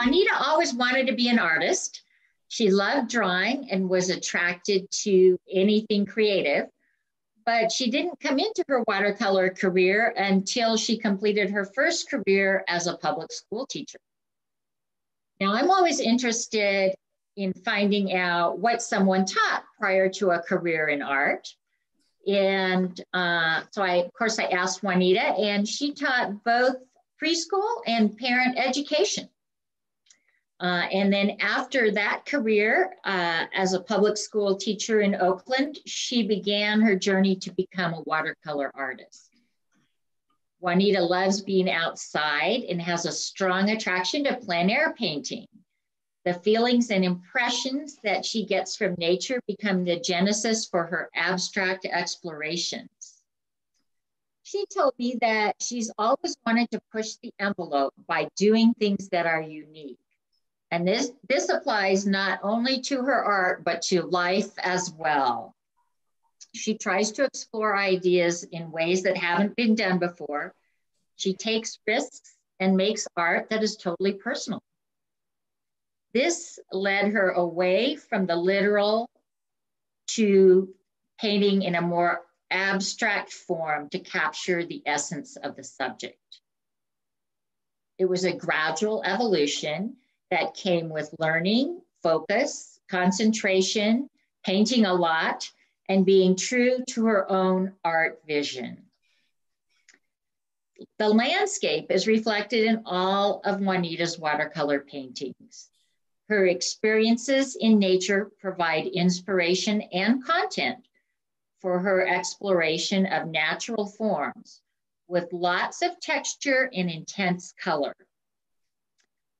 Juanita always wanted to be an artist. She loved drawing and was attracted to anything creative, but she didn't come into her watercolor career until she completed her first career as a public school teacher. Now, I'm always interested in finding out what someone taught prior to a career in art. And uh, so I, of course, I asked Juanita and she taught both preschool and parent education. Uh, and then after that career uh, as a public school teacher in Oakland, she began her journey to become a watercolor artist. Juanita loves being outside and has a strong attraction to plein air painting. The feelings and impressions that she gets from nature become the genesis for her abstract explorations. She told me that she's always wanted to push the envelope by doing things that are unique. And this, this applies not only to her art, but to life as well. She tries to explore ideas in ways that haven't been done before. She takes risks and makes art that is totally personal. This led her away from the literal to painting in a more abstract form to capture the essence of the subject. It was a gradual evolution that came with learning, focus, concentration, painting a lot, and being true to her own art vision. The landscape is reflected in all of Juanita's watercolor paintings. Her experiences in nature provide inspiration and content for her exploration of natural forms with lots of texture and intense color.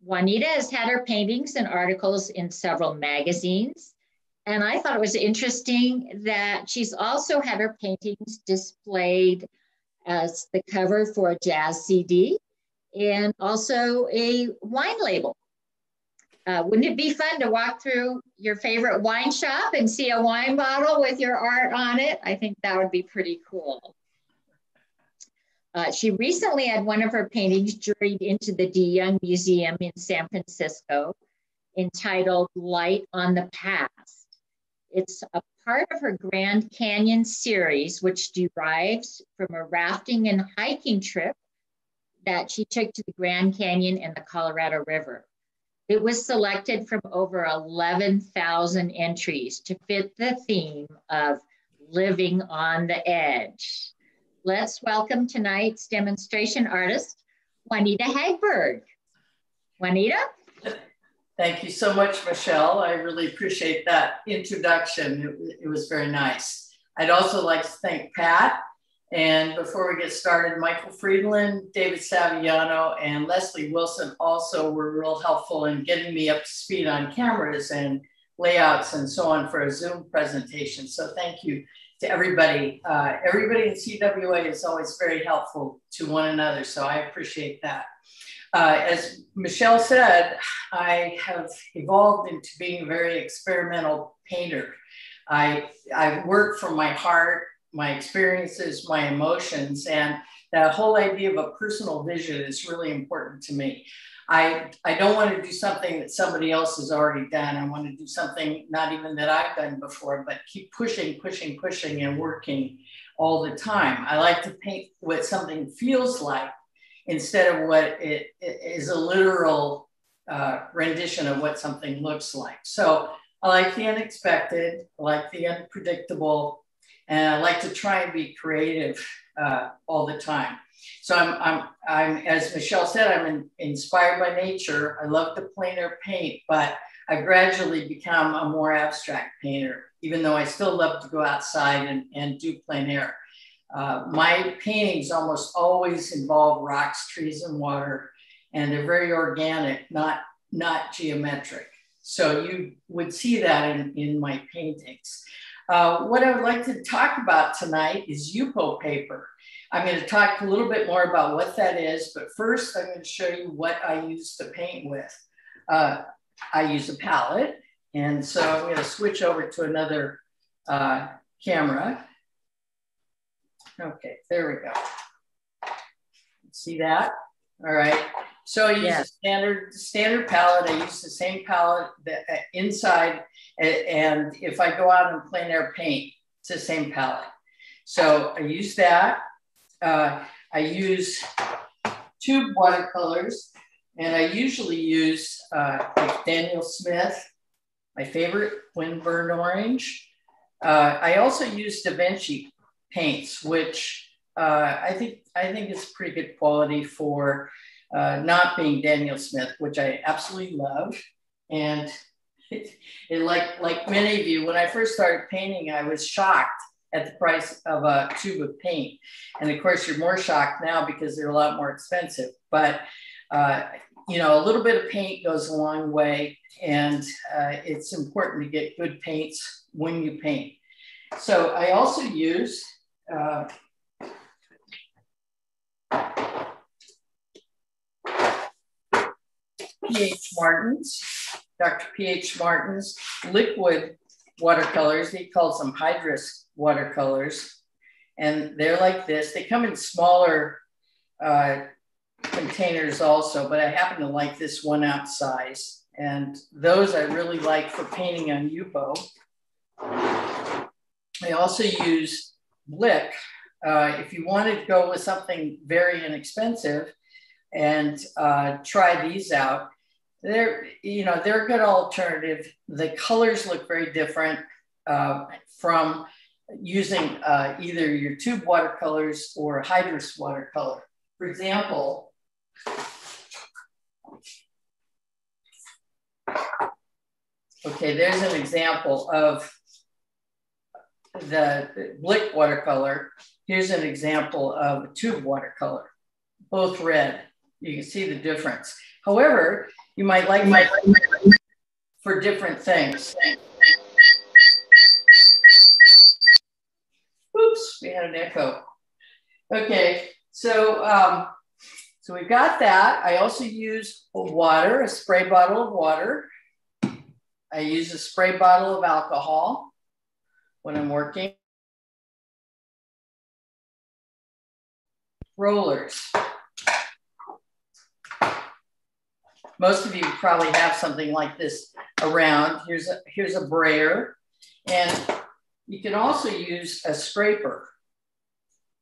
Juanita has had her paintings and articles in several magazines. And I thought it was interesting that she's also had her paintings displayed as the cover for a jazz CD and also a wine label. Uh, wouldn't it be fun to walk through your favorite wine shop and see a wine bottle with your art on it? I think that would be pretty cool. Uh, she recently had one of her paintings juried into the De Young Museum in San Francisco entitled Light on the Past. It's a part of her Grand Canyon series, which derives from a rafting and hiking trip that she took to the Grand Canyon and the Colorado River. It was selected from over 11,000 entries to fit the theme of living on the edge. Let's welcome tonight's demonstration artist, Juanita Hagberg. Juanita? Thank you so much, Michelle. I really appreciate that introduction. It, it was very nice. I'd also like to thank Pat and before we get started, Michael Friedland, David Saviano, and Leslie Wilson also were real helpful in getting me up to speed on cameras and layouts and so on for a Zoom presentation. So thank you to everybody. Uh, everybody in CWA is always very helpful to one another. So I appreciate that. Uh, as Michelle said, I have evolved into being a very experimental painter. I, I work from my heart my experiences, my emotions, and that whole idea of a personal vision is really important to me. I, I don't want to do something that somebody else has already done. I want to do something not even that I've done before, but keep pushing, pushing, pushing, and working all the time. I like to paint what something feels like instead of what it, it is a literal uh, rendition of what something looks like. So I like the unexpected, I like the unpredictable, and I like to try and be creative uh, all the time. So I'm, I'm, I'm, as Michelle said, I'm in, inspired by nature. I love to plein air paint, but I gradually become a more abstract painter, even though I still love to go outside and, and do plein air. Uh, my paintings almost always involve rocks, trees, and water, and they're very organic, not, not geometric. So you would see that in, in my paintings. Uh, what I would like to talk about tonight is Yupo paper. I'm going to talk a little bit more about what that is, but first I'm going to show you what I use to paint with. Uh, I use a palette, and so I'm going to switch over to another uh, camera. Okay, there we go. See that? All right. So I use yeah. a standard standard palette. I use the same palette that, uh, inside, and if I go out and plein air paint, it's the same palette. So I use that. Uh, I use tube watercolors, and I usually use uh, like Daniel Smith, my favorite, Quin Burnt Orange. Uh, I also use Da Vinci paints, which uh, I think I think is pretty good quality for uh, not being Daniel Smith, which I absolutely love. And it, it, like like many of you, when I first started painting, I was shocked at the price of a tube of paint. And of course, you're more shocked now because they're a lot more expensive. But uh, you know, a little bit of paint goes a long way, and uh, it's important to get good paints when you paint. So I also use uh, P.H. Martin's, Dr. P.H. Martin's liquid watercolors. He calls them Hydrus watercolors. And they're like this. They come in smaller uh, containers also, but I happen to like this one ounce size. And those I really like for painting on Yupo. I also use Blick. Uh, if you want to go with something very inexpensive and uh, try these out, they're you know they're a good alternative. The colors look very different uh, from using uh, either your tube watercolors or Hydrus watercolor. For example, okay, there's an example of the Blick watercolor. Here's an example of a tube watercolor, both red. You can see the difference. However, you might like my for different things. Oops, we had an echo. Okay, so um, so we've got that. I also use water, a spray bottle of water. I use a spray bottle of alcohol when I'm working. Rollers. Most of you probably have something like this around. Here's a, here's a brayer. And you can also use a scraper.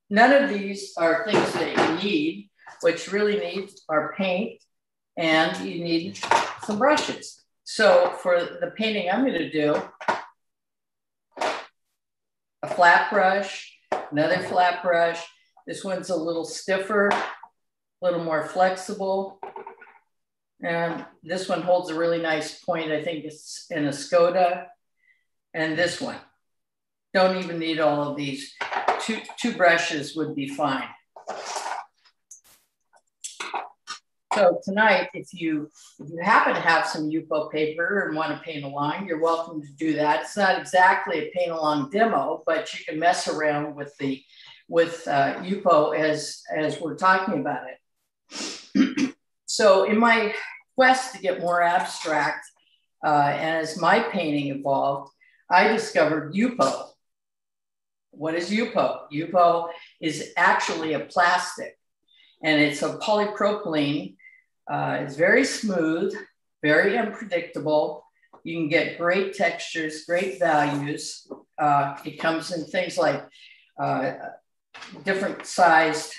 None of these are things that you need. What you really need are paint and you need some brushes. So for the painting I'm gonna do, a flat brush, another flat brush. This one's a little stiffer, a little more flexible. And this one holds a really nice point. I think it's in Escoda. And this one. Don't even need all of these. Two, two brushes would be fine. So tonight, if you if you happen to have some Yupo paper and want to paint along, you're welcome to do that. It's not exactly a paint along demo, but you can mess around with the with uh, Yupo as as we're talking about it. So in my quest to get more abstract, uh, and as my painting evolved, I discovered Yupo. What is Yupo? Yupo is actually a plastic, and it's a polypropylene. Uh, it's very smooth, very unpredictable. You can get great textures, great values. Uh, it comes in things like uh, different sized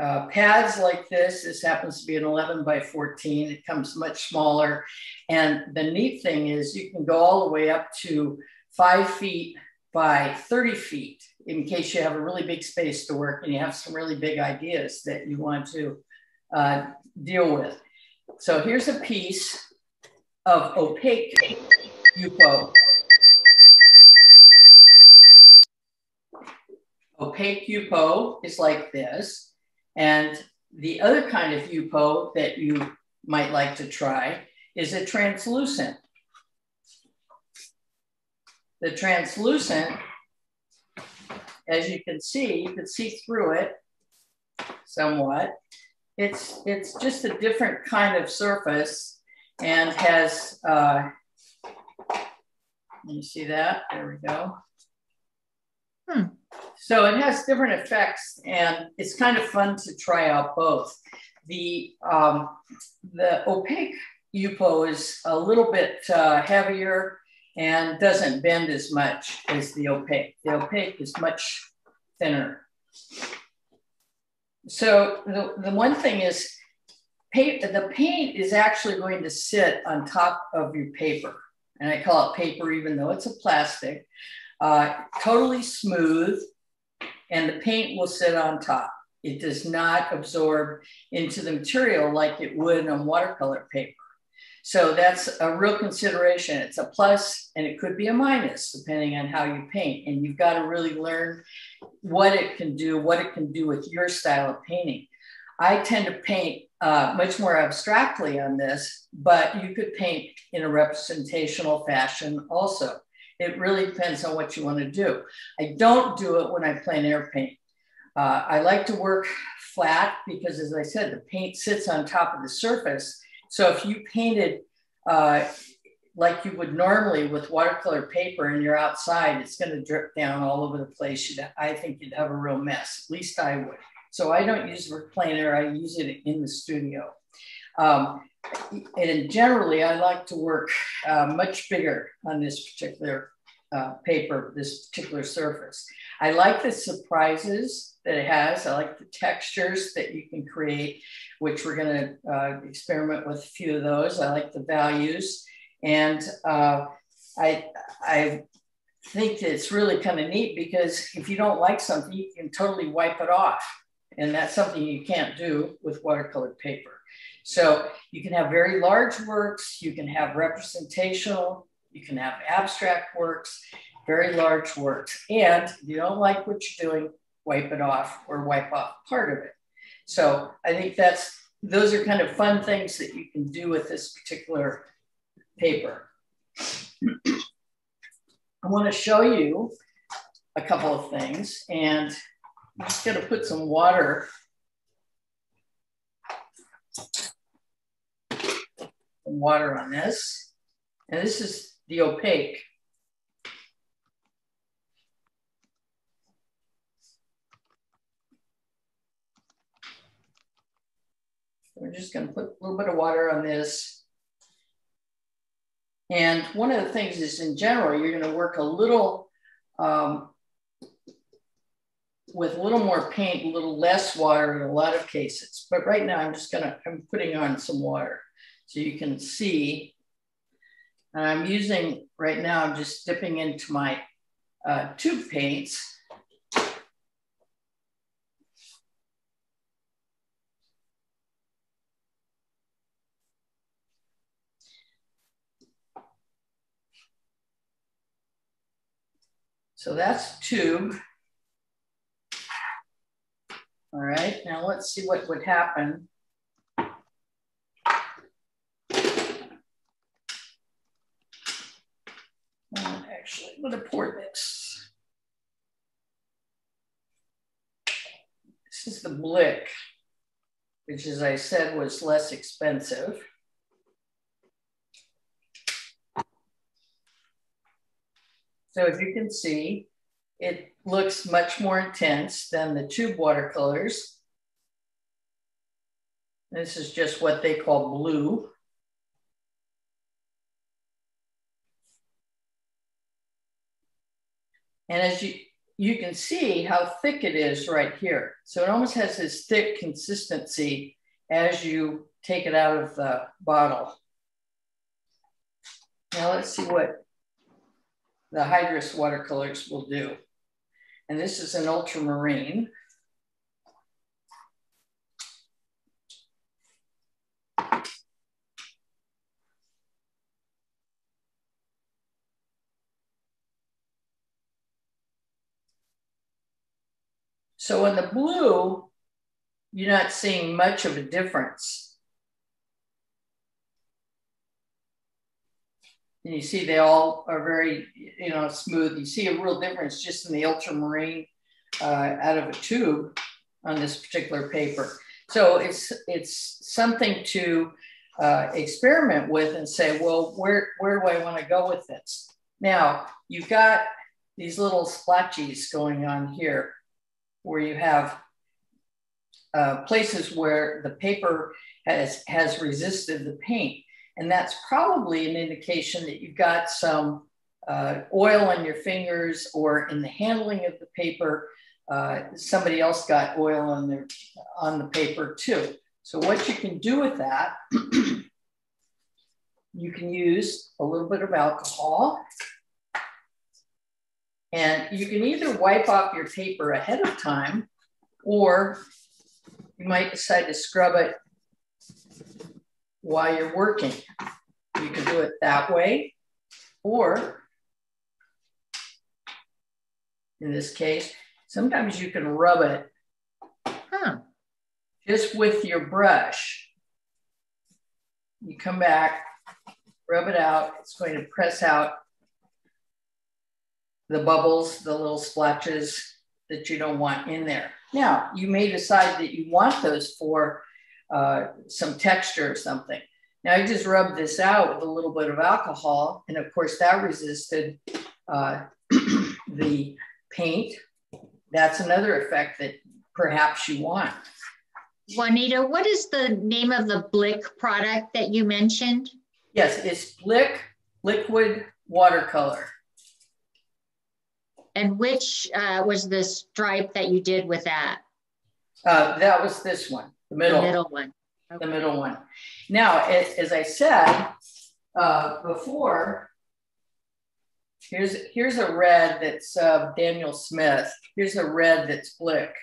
uh, pads like this, this happens to be an 11 by 14. It comes much smaller. And the neat thing is you can go all the way up to five feet by 30 feet in case you have a really big space to work and you have some really big ideas that you want to uh, deal with. So here's a piece of opaque Yupo. Opaque Yupo is like this. And the other kind of Yupo that you might like to try is a translucent. The translucent, as you can see, you can see through it somewhat. It's, it's just a different kind of surface and has, uh, you see that? There we go. Hmm. So it has different effects and it's kind of fun to try out both. The, um, the opaque Yupo is a little bit uh, heavier and doesn't bend as much as the opaque. The opaque is much thinner. So the, the one thing is paint, the paint is actually going to sit on top of your paper. And I call it paper, even though it's a plastic, uh, totally smooth and the paint will sit on top. It does not absorb into the material like it would on watercolor paper. So that's a real consideration. It's a plus and it could be a minus depending on how you paint. And you've got to really learn what it can do, what it can do with your style of painting. I tend to paint uh, much more abstractly on this, but you could paint in a representational fashion also. It really depends on what you want to do. I don't do it when I plein air paint. Uh, I like to work flat because, as I said, the paint sits on top of the surface so if you painted uh, like you would normally with watercolor paper and you're outside, it's going to drip down all over the place. You'd, I think you'd have a real mess. At least I would. So I don't use it plein air. I use it in the studio. Um, and generally, I like to work uh, much bigger on this particular uh, paper, this particular surface. I like the surprises that it has. I like the textures that you can create, which we're going to uh, experiment with a few of those. I like the values. And uh, I, I think it's really kind of neat because if you don't like something, you can totally wipe it off. And that's something you can't do with watercolor paper. So you can have very large works, you can have representational, you can have abstract works, very large works. And if you don't like what you're doing, wipe it off or wipe off part of it. So I think that's, those are kind of fun things that you can do with this particular paper. I want to show you a couple of things and I'm just going to put some water water on this. And this is the opaque. We're just going to put a little bit of water on this. And one of the things is in general, you're going to work a little um, with a little more paint, a little less water in a lot of cases. But right now I'm just going to, I'm putting on some water so you can see and I'm using, right now, I'm just dipping into my uh, tube paints. So that's tube. All right, now let's see what would happen actually. I'm to pour this. This is the Blick, which as I said was less expensive. So as you can see, it looks much more intense than the tube watercolors. This is just what they call blue. And as you, you can see how thick it is right here. So it almost has this thick consistency as you take it out of the bottle. Now let's see what the Hydrus watercolors will do. And this is an ultramarine. So in the blue, you're not seeing much of a difference. And you see they all are very, you know, smooth. You see a real difference just in the ultramarine uh, out of a tube on this particular paper. So it's, it's something to uh, experiment with and say, well, where, where do I want to go with this? Now, you've got these little splotches going on here where you have uh, places where the paper has, has resisted the paint. And that's probably an indication that you've got some uh, oil on your fingers or in the handling of the paper. Uh, somebody else got oil on, their, on the paper too. So what you can do with that, you can use a little bit of alcohol and you can either wipe off your paper ahead of time or you might decide to scrub it while you're working. You can do it that way, or in this case, sometimes you can rub it huh. just with your brush. You come back, rub it out. It's going to press out the bubbles, the little splotches that you don't want in there. Now, you may decide that you want those for uh, some texture or something. Now, I just rubbed this out with a little bit of alcohol, and of course, that resisted uh, the paint. That's another effect that perhaps you want. Juanita, what is the name of the Blick product that you mentioned? Yes, it's Blick Liquid Watercolor. And which uh, was the stripe that you did with that? Uh, that was this one, the middle. The middle one. Okay. The middle one. Now, as, as I said uh, before, here's here's a red that's uh, Daniel Smith. Here's a red that's Blick.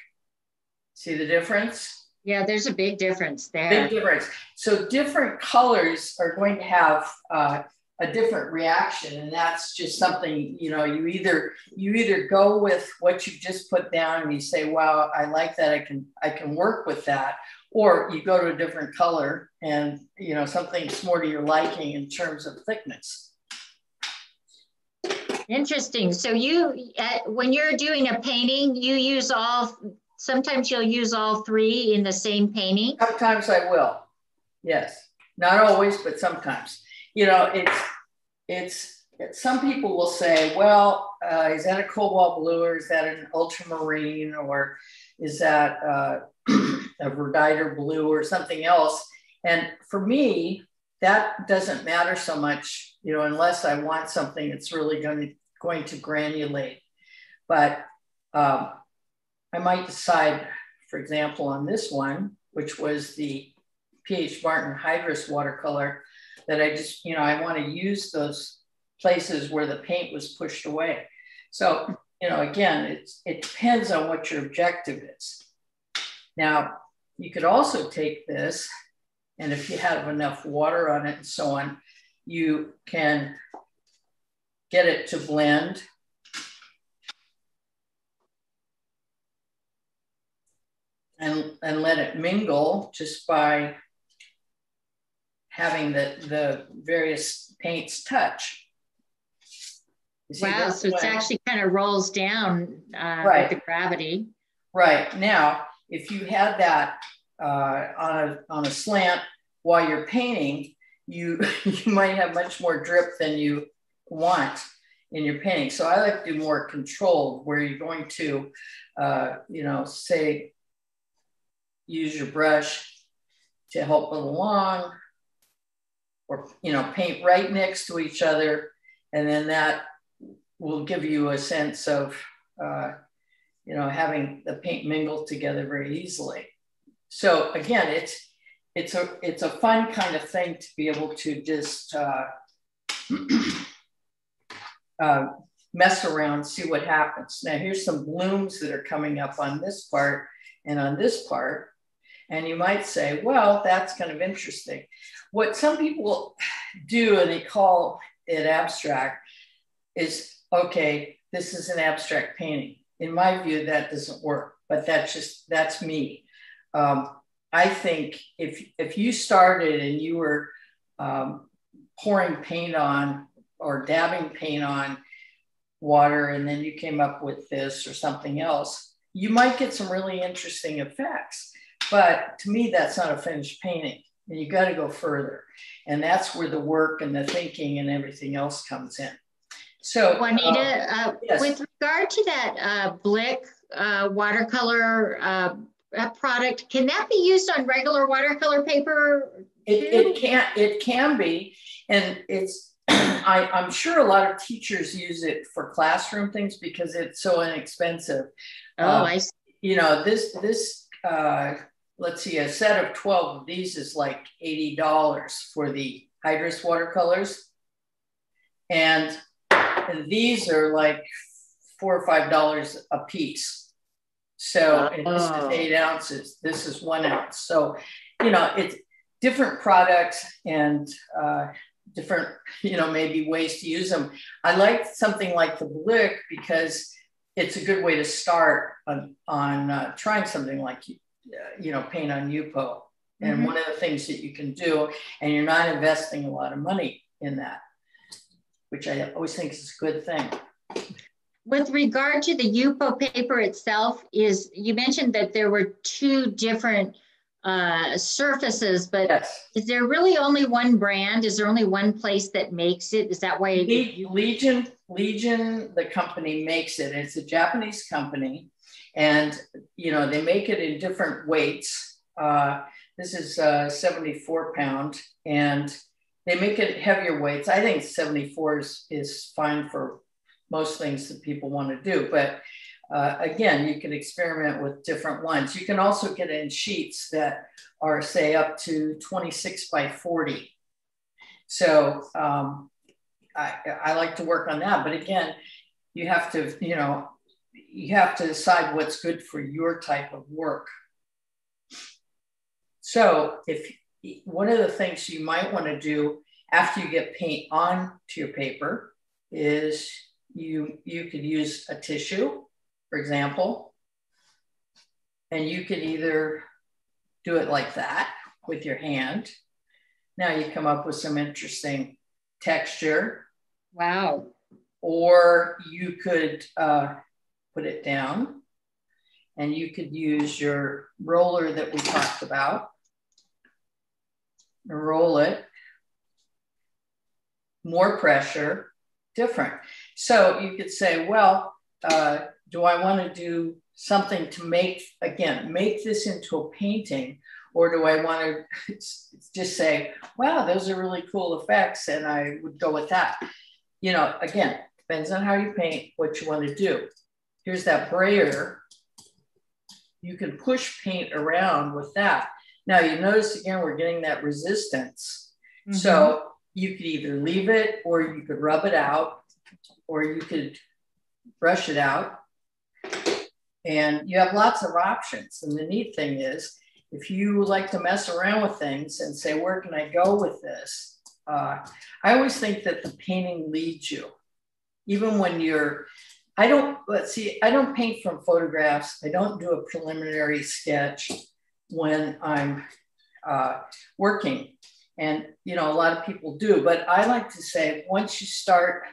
See the difference? Yeah, there's a big difference there. Big difference. So different colors are going to have uh, a different reaction and that's just something you know you either you either go with what you just put down and you say wow i like that i can i can work with that or you go to a different color and you know something's more to your liking in terms of thickness. Interesting. So you uh, when you're doing a painting you use all sometimes you'll use all three in the same painting? Sometimes i will. Yes. Not always but sometimes. You know, it's it's some people will say, well, uh, is that a cobalt blue or is that an ultramarine or is that uh, a verditer blue or something else? And for me, that doesn't matter so much, you know, unless I want something that's really going to, going to granulate. But um, I might decide, for example, on this one, which was the PH Martin Hydrus watercolor, that I just, you know, I want to use those places where the paint was pushed away. So, you know, again, it's, it depends on what your objective is. Now, you could also take this, and if you have enough water on it and so on, you can get it to blend. And, and let it mingle just by having the, the various paints touch. wow, so it actually kind of rolls down uh, right. with the gravity. Right. Now, if you had that uh, on, a, on a slant while you're painting, you, you might have much more drip than you want in your painting. So I like to do more controlled where you're going to, uh, you know, say, use your brush to help it along or you know paint right next to each other and then that will give you a sense of uh, you know having the paint mingle together very easily. So again it's it's a it's a fun kind of thing to be able to just uh, uh, mess around see what happens. Now here's some blooms that are coming up on this part and on this part and you might say well that's kind of interesting what some people do and they call it abstract is okay, this is an abstract painting. In my view, that doesn't work, but that's just that's me. Um, I think if if you started and you were um, pouring paint on or dabbing paint on water, and then you came up with this or something else, you might get some really interesting effects. But to me, that's not a finished painting and you got to go further. And that's where the work and the thinking and everything else comes in. So, Juanita, uh, uh, yes. with regard to that uh, Blick uh, watercolor uh, uh, product, can that be used on regular watercolor paper? It, it can it can be, and it's I, I'm sure a lot of teachers use it for classroom things because it's so inexpensive. Oh, uh, I see. You know this this uh, let's see a set of 12 of these is like $80 for the Hydrus watercolors, and, and these are like four or five dollars a piece. So oh. this is oh. eight ounces. This is one ounce. So you know it's different products and uh, different, you know, maybe ways to use them. I like something like the Blick because it's a good way to start on, on uh, trying something like, you know, paint on Yupo. And mm-hmm. one of the things that you can do, and you're not investing a lot of money in that, which I always think is a good thing. With regard to the Yupo paper itself, is you mentioned that there were two different uh, surfaces, but yes. is there really only one brand? Is there only one place that makes it? Is that why Le- Legion Legion the company makes it? It's a Japanese company, and you know they make it in different weights. Uh, this is uh, 74 pound, and they make it heavier weights. I think 74 is, is fine for most things that people want to do, but uh, again, you can experiment with different ones. You can also get in sheets that are, say, up to 26 by 40. So um, I, I like to work on that. But again, you have to, you know, you have to decide what's good for your type of work. So if one of the things you might want to do after you get paint on to your paper is you you could use a tissue for example. And you can either do it like that with your hand. Now you come up with some interesting texture. Wow. Or you could uh, put it down and you could use your roller that we talked about. Roll it. More pressure, different. So you could say, well, uh, do I want to do something to make, again, make this into a painting? Or do I want to just say, wow, those are really cool effects and I would go with that? You know, again, depends on how you paint, what you want to do. Here's that brayer. You can push paint around with that. Now you notice again, we're getting that resistance. Mm-hmm. So you could either leave it or you could rub it out or you could brush it out and you have lots of options. And the neat thing is, if you like to mess around with things and say, where can I go with this? Uh, I always think that the painting leads you. Even when you're, I don't, let's see, I don't paint from photographs. I don't do a preliminary sketch when I'm uh, working. And, you know, a lot of people do, but I like to say, once you start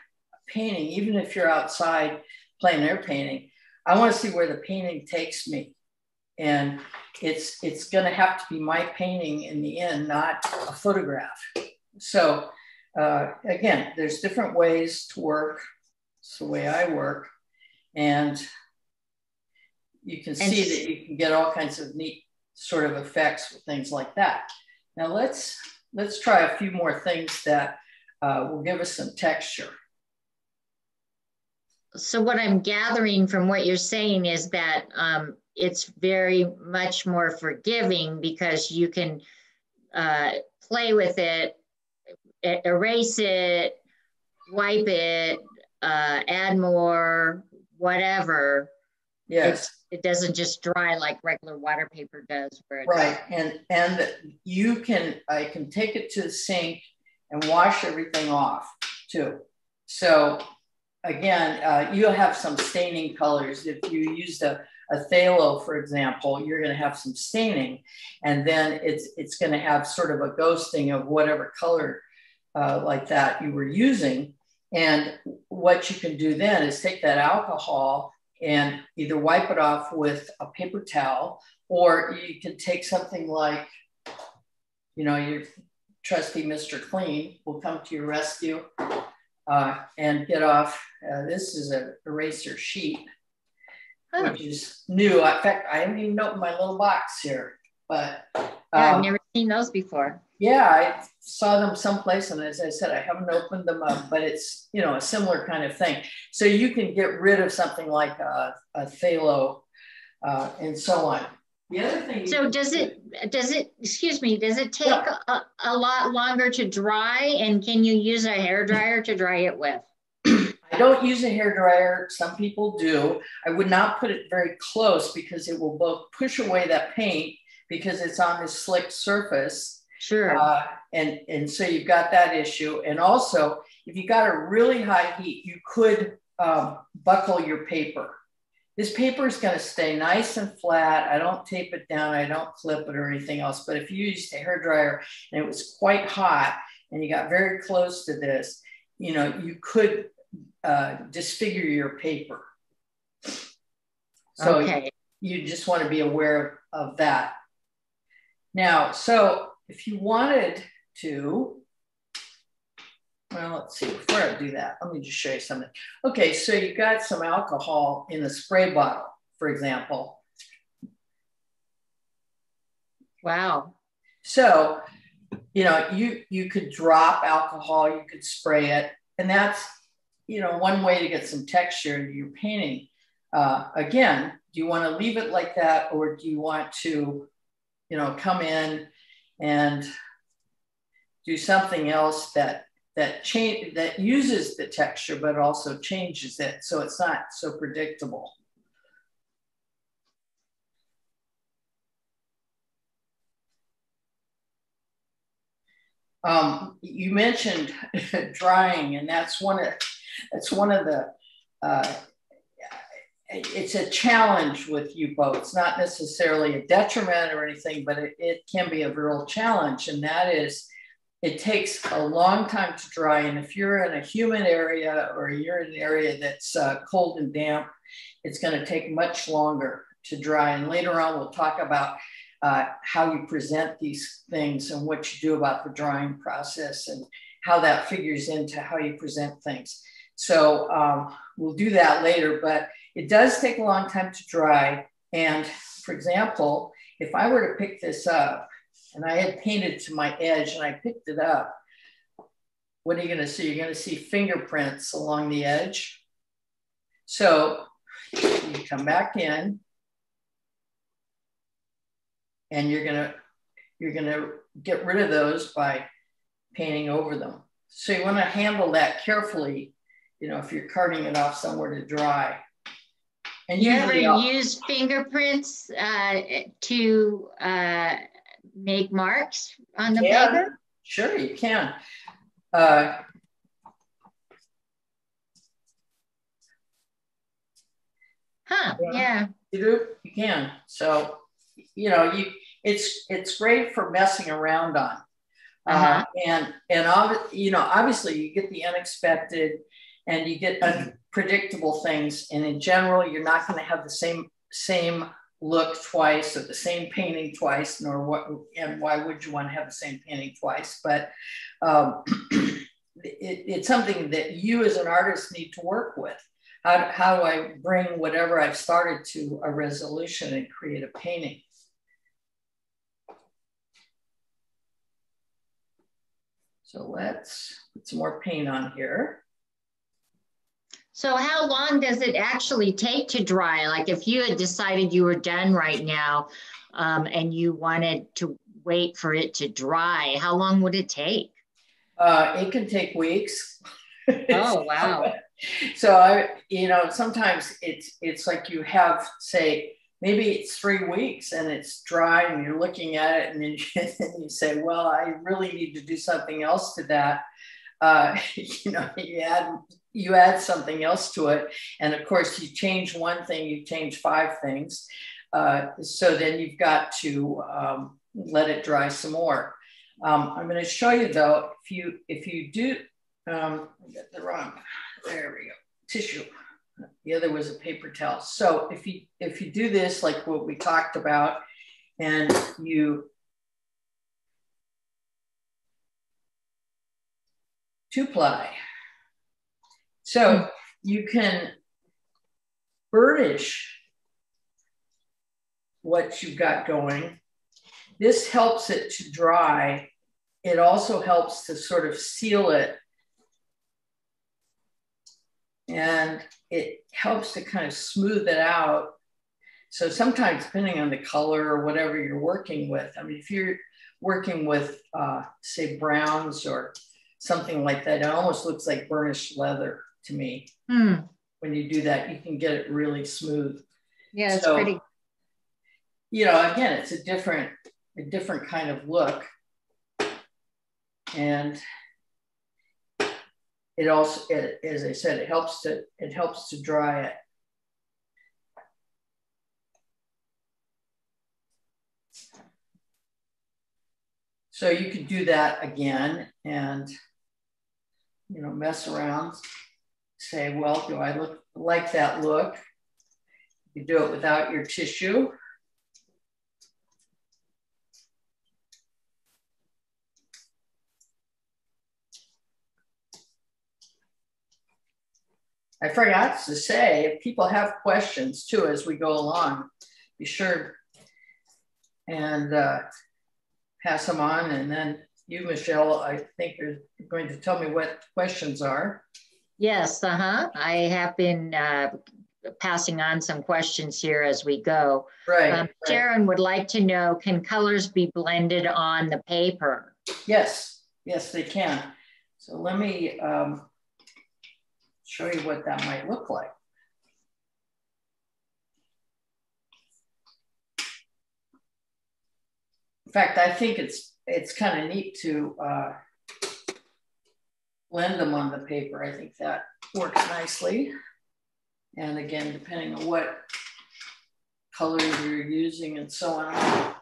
painting, even if you're outside plein air painting, I want to see where the painting takes me. And it's it's going to have to be my painting in the end, not a photograph. So uh, again, there's different ways to work. It's the way I work, and you can see that you can get all kinds of neat sort of effects with things like that. Now let's let's try a few more things that uh, will give us some texture so what I'm gathering from what you're saying is that um, it's very much more forgiving because you can uh, play with it, erase it, wipe it, uh, add more, whatever. Yes. It's, it doesn't just dry like regular water paper does. right, and and you can I can take it to the sink and wash everything off too. So again, uh, you'll have some staining colors. If you used a, a phthalo, for example, you're going to have some staining, and then it's it's going to have sort of a ghosting of whatever color uh, like that you were using. And what you can do then is take that alcohol and either wipe it off with a paper towel, or you can take something like, you know, your trusty Mr. Clean will come to your rescue uh, and get off. Uh, this is an eraser sheet. huh. which is new. In fact, I haven't even opened my little box here, but um, yeah, I've um, never seen those before. Yeah, I saw them someplace, and as I said, I haven't opened them up, but it's you know a similar kind of thing. So you can get rid of something like a, a phthalo uh, and so on. The other thing. So does it does it excuse me? Does it take yeah. a, a lot longer to dry, and can you use a hair dryer to dry it with? I don't use a hair dryer. Some people do. I would not put it very close because it will both push away that paint because it's on this slick surface Sure. Uh, and and so you've got that issue, and also if you got a really high heat, you could um, buckle your paper. This paper is going to stay nice and flat. I don't tape it down. I don't clip it or anything else. But if you used a hair dryer and it was quite hot and you got very close to this, you know, you could uh, disfigure your paper. So okay. you, you just want to be aware of that. Now, so if you wanted to, well, let's see, before I do that, let me just show you something. Okay, so you got some alcohol in the spray bottle, for example. Wow. So, you know, you you could drop alcohol, you could spray it, and that's you know one way to get some texture into your painting. Uh, again, do you want to leave it like that, or do you want to, you know, come in and do something else that that change that uses the texture but also changes it so it's not so predictable. Um, you mentioned drying, and that's one of that's one of the uh, it's a challenge with Yupo, not necessarily a detriment or anything, but it, it can be a real challenge. And that is, it takes a long time to dry. And if you're in a humid area or you're in an area that's uh, cold and damp, it's going to take much longer to dry. And later on, we'll talk about uh, how you present these things and what you do about the drying process and how that figures into how you present things. So um, we'll do that later, but it does take a long time to dry. And for example, if I were to pick this up and I had painted to my edge and I picked it up, what are you going to see? You're going to see fingerprints along the edge. So you come back in and you're going to you're going to get rid of those by painting over them. So you want to handle that carefully, you know, if you're carting it off somewhere to dry. And you ever use fingerprints uh, to uh, make marks on the yeah, paper? Sure, you can. Uh, huh? Yeah. You do. You can. So, you know, you it's it's great for messing around on. Uh, uh-huh. and and you know, obviously, you get the unexpected, and you get predictable things. And in general, you're not going to have the same same look twice or the same painting twice, nor what, and why would you want to have the same painting twice? But um, it, it's something that you as an artist need to work with. How, how do I bring whatever I've started to a resolution and create a painting? So let's put some more paint on here. So how long does it actually take to dry? Like if you had decided you were done right now um, and you wanted to wait for it to dry, how long would it take? Uh, it can take weeks. Oh, wow. so I, you know, sometimes it's, it's like you have say, maybe it's three weeks and it's dry and you're looking at it and then you, you say, well, I really need to do something else to that. Uh, you know, you add you add something else to it. And of course, you change one thing, you change five things. Uh, so then you've got to um, let it dry some more. Um, I'm going to show you though, if you if you do, um, I got the wrong, there we go, tissue. The other was a paper towel. So if you if you do this like what we talked about, and you two ply, so you can burnish what you've got going. This helps it to dry. It also helps to sort of seal it. And it helps to kind of smooth it out. So sometimes, depending on the color or whatever you're working with, I mean, if you're working with, uh, say, browns or something like that, it almost looks like burnished leather to me. Hmm. When you do that, you can get it really smooth. Yeah, it's so, pretty. You know, again, it's a different, a different kind of look. And it also, it, as I said, it helps to, it helps to dry it. So you could do that again and, you know, mess around, say, well, do I look like that look? You do it without your tissue. I forgot to say, if people have questions too as we go along, be sure and uh, pass them on. And then you, Michelle, I think you're going to tell me what questions are. Yes, uh-huh. I have been uh, passing on some questions here as we go. Right, um, right. Sharon would like to know, can colors be blended on the paper? Yes, yes, they can. So let me um, show you what that might look like. In fact, I think it's it's kind of neat to uh, blend them on the paper. I think that works nicely. And again, depending on what colors you're using and so on.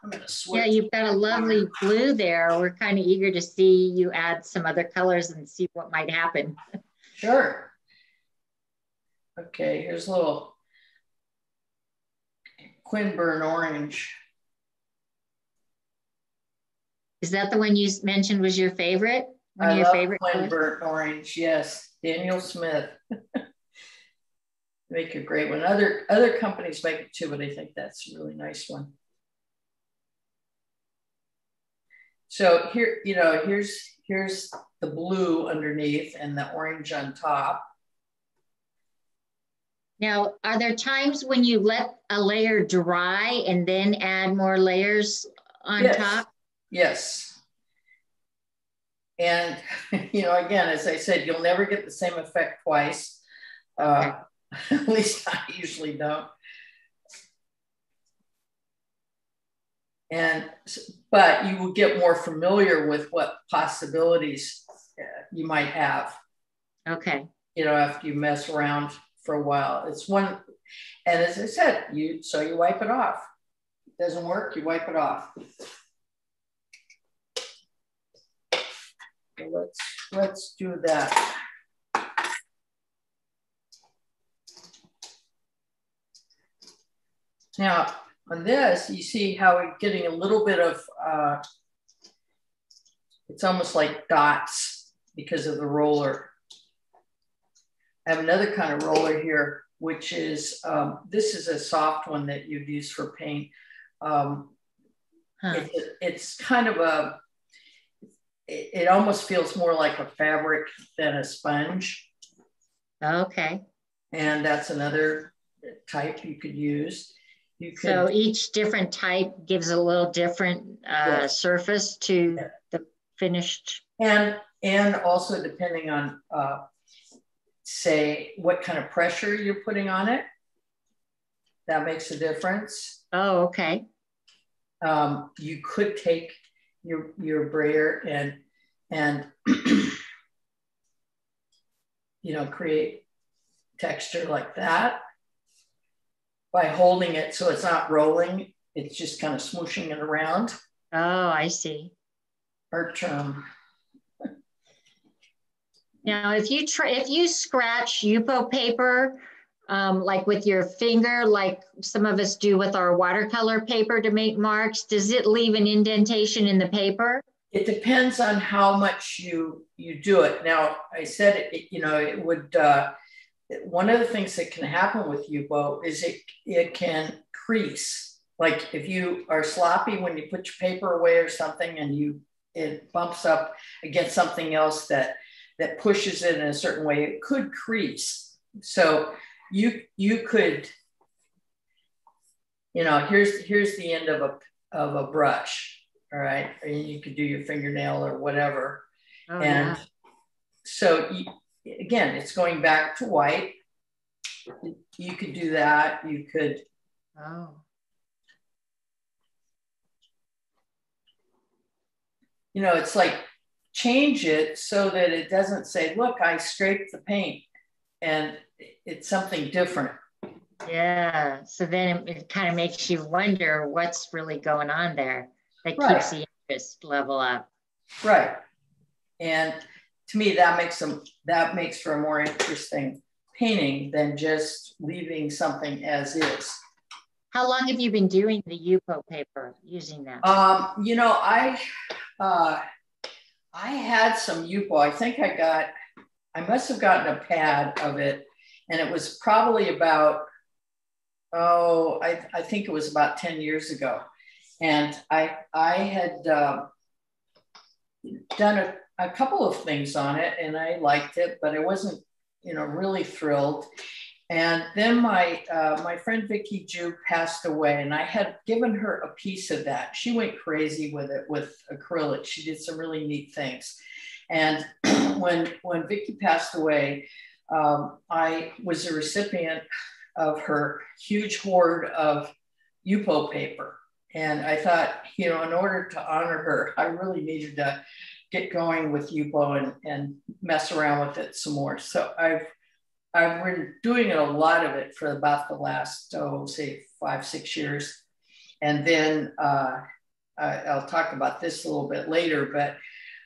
I'm gonna switch. Yeah, you've got a lovely blue there. We're kind of eager to see you add some other colors and see what might happen. Sure. Okay, here's a little Quin Burnt Orange. Is that the one you mentioned was your favorite? One I of your love favorite Quin Burnt Orange, yes. Daniel Smith. make a great one. Other other companies make it too, but I think that's a really nice one. So here, you know, here's here's the blue underneath and the orange on top. Now, are there times when you let a layer dry and then add more layers on yes. top? Yes. And, you know, again, as I said, you'll never get the same effect twice. Uh, At least I usually don't. And, but you will get more familiar with what possibilities uh, you might have. Okay. You know, after you mess around for a while. It's one, and as I said, you so you wipe it off. It doesn't work, you wipe it off. Let's let's do that. Now, on this, you see how we're getting a little bit of, uh, it's almost like dots because of the roller. I have another kind of roller here, which is, um, this is a soft one that you'd use for paint. Um, huh. it, it's kind of a, it, it almost feels more like a fabric than a sponge. Okay. And that's another type you could use. You could, so each different type gives a little different uh, yes. surface to yeah. the finished. And and also depending on uh, say what kind of pressure you're putting on it, that makes a difference. Oh, okay. Um, you could take your your brayer and and you know create texture like that by holding it so it's not rolling, it's just kind of smooshing it around. Oh, I see. Art term. Now, if you try, if you scratch Yupo paper, um, like with your finger, like some of us do with our watercolor paper to make marks, does it leave an indentation in the paper? It depends on how much you you do it. Now, I said it, you know, it would uh, one of the things that can happen with Yupo is it, it can crease. like if you are sloppy when you put your paper away or something and you it bumps up against something else that that pushes it in a certain way, it could crease. So you you could, you know, here's here's the end of a of a brush, all right, and you could do your fingernail or whatever, oh, and yeah. so you, again, it's going back to white. You could do that. You could. Oh. You know, it's like change it so that it doesn't say, look, I scraped the paint and it's something different. Yeah. So then it, kind of makes you wonder what's really going on there that right. keeps the interest level up. Right. And to me, that makes them that makes for a more interesting painting than just leaving something as is. How long have you been doing the Yupo paper using that? Um, you know, I uh, I had some Yupo. I think I got, I must have gotten a pad of it, and it was probably about, oh, I, I think it was about 10 years ago. And I, I had uh, done a, a couple of things on it and I liked it, but I wasn't, you know, really thrilled. And then my uh, my friend Vicky Jew passed away, and I had given her a piece of that. She went crazy with it with acrylic. She did some really neat things. And when when Vicky passed away, um, I was a recipient of her huge hoard of Yupo paper. And I thought, you know, in order to honor her, I really needed to get going with Yupo and, and mess around with it some more. So I've I've been doing a lot of it for about the last, oh, say five, six years. And then uh, I, will talk about this a little bit later, but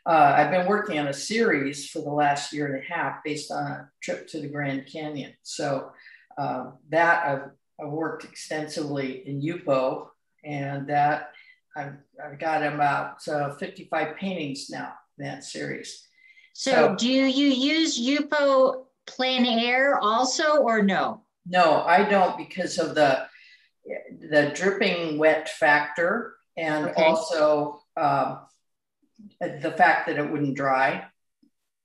uh, I've been working on a series for the last year and a half based on a trip to the Grand Canyon. So uh, that I've, I've, worked extensively in Yupo, and that I've, I've got about uh, 55 paintings now in that series. So, so do you use Yupo plein air also or no? No, I don't because of the the dripping wet factor and okay. also um, the fact that it wouldn't dry.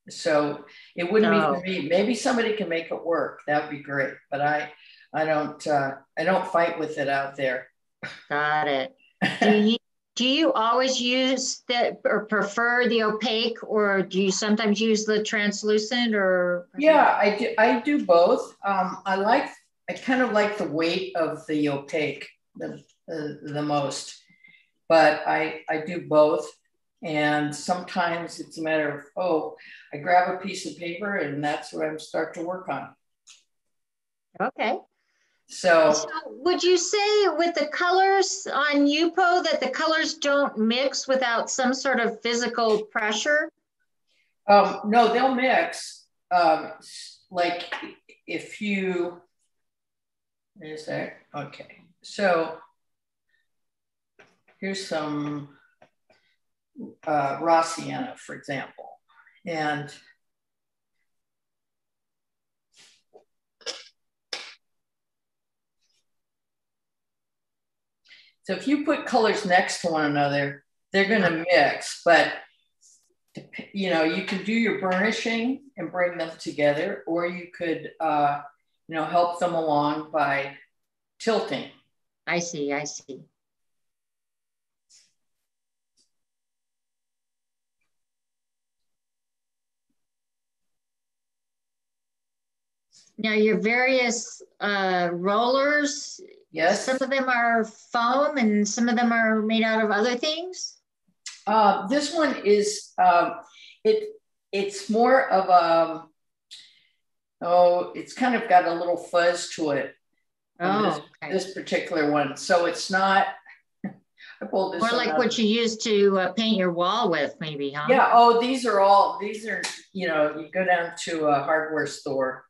So it wouldn't be for me. Maybe somebody can make it work. That would be great. But I I don't uh, I don't fight with it out there. Got it. Do you do you always use the or prefer the opaque or do you sometimes use the translucent or yeah i do i do both um, i like i kind of like the weight of the opaque the, the, the most but i i do both and sometimes it's a matter of oh i grab a piece of paper and that's what i'm start to work on okay so, so, would you say with the colors on Yupo that the colors don't mix without some sort of physical pressure? Um, no, they'll mix. Um, like if you, is that okay? So here's some uh, raw sienna, for example, and So if you put colors next to one another, they're going to mix, but you know, you can do your burnishing and bring them together, or you could, uh, you know, help them along by tilting. I see, I see. Now your various uh, rollers, Yes. Some of them are foam and some of them are made out of other things. Uh, this one is um, it. It's more of a oh, it's kind of got a little fuzz to it. Oh, this, okay. this, particular one. So it's not. I pulled this. More like what you use to uh, paint your wall with, maybe, huh? Yeah. Oh, these are all. These are you know you go down to a hardware store,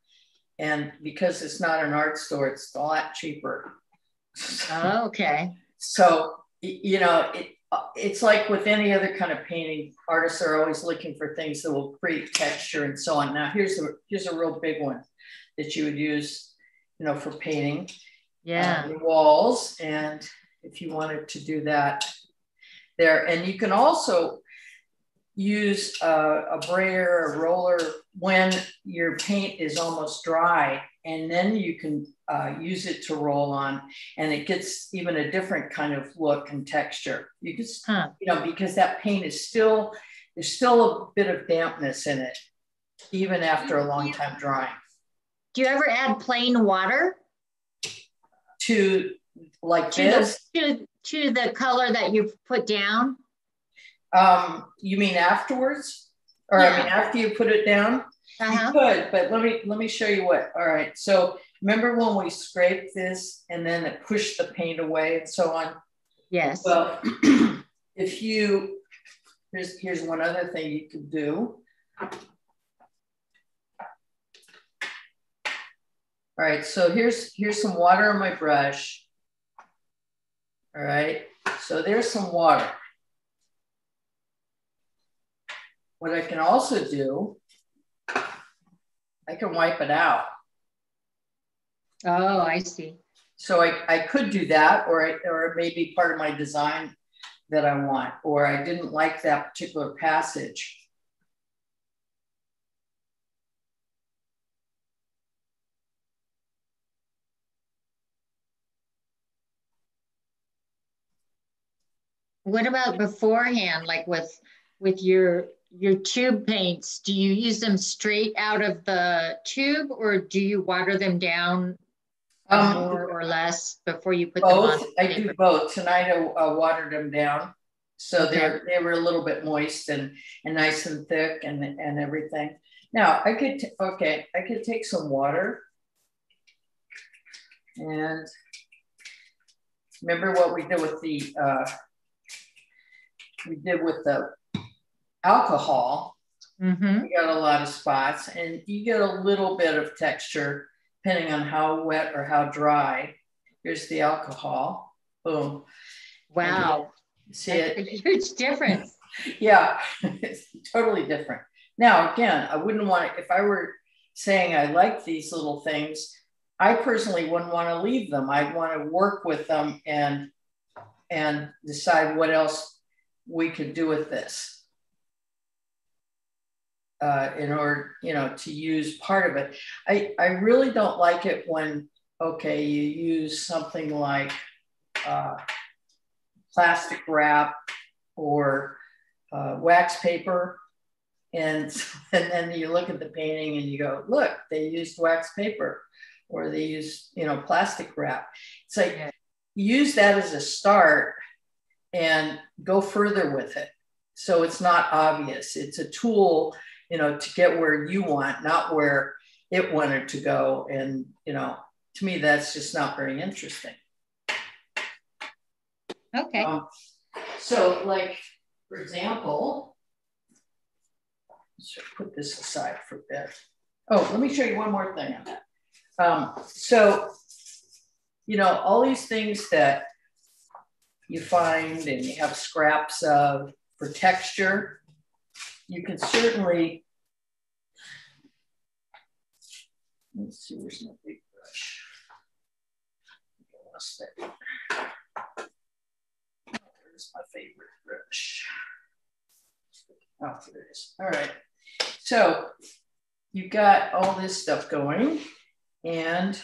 and because it's not an art store, it's a lot cheaper. Oh, okay. So, you know, it, it's like with any other kind of painting, artists are always looking for things that will create texture and so on. Now, here's a here's a real big one that you would use, you know, for painting. Yeah. Uh, walls, and if you wanted to do that there. And you can also use a, a brayer, a roller when your paint is almost dry, and then you can uh, use it to roll on, and it gets even a different kind of look and texture. You just, huh. you know, because that paint is still there's still a bit of dampness in it, even after a long time drying. Do you ever add plain water to like to this? The, to, to the color that you've put down? Um, you mean afterwards? Or yeah. I mean after you put it down? Uh-huh. You could, but let me let me show you what. All right. So remember when we scraped this and then it pushed the paint away and so on? Yes. Well, if you here's here's one other thing you could do. All right, so here's here's some water on my brush. All right, so there's some water. What I can also do, I can wipe it out. Oh, I see. So I, I could do that, or, I, or it may be part of my design that I want, or I didn't like that particular passage. What about beforehand, like with with your your tube paints? Do you use them straight out of the tube, or do you water them down um, more or less before you put both. them on? I do both. Tonight I uh, watered them down, so okay. they they were a little bit moist and and nice and thick and and everything. Now I could okay, I could take some water and remember what we did with the uh, we did with the alcohol, mm-hmm. you got a lot of spots and you get a little bit of texture depending on how wet or how dry. Here's the alcohol. Boom. Wow. See That's it? A huge difference. yeah, it's totally different. Now, again, I wouldn't want to, if I were saying I like these little things, I personally wouldn't want to leave them. I'd want to work with them and and decide what else we could do with this uh, in order, you know, to use part of it. I, I really don't like it when, okay, you use something like uh, plastic wrap or uh, wax paper. And, and then you look at the painting and you go, look, they used wax paper or they used, you know, plastic wrap. It's like, use that as a start and go further with it. So it's not obvious. It's a tool, you know, to get where you want, not where it wanted to go. And, you know, to me, that's just not very interesting. Okay. Um, so, like, for example, let's put this aside for a bit. Oh, let me show you one more thing on that. Um, so, you know, all these things that you find and you have scraps of for texture, you can certainly, let's see, where's my big brush? Lost that. There's my favorite brush. Oh, there it is. All right. So you've got all this stuff going and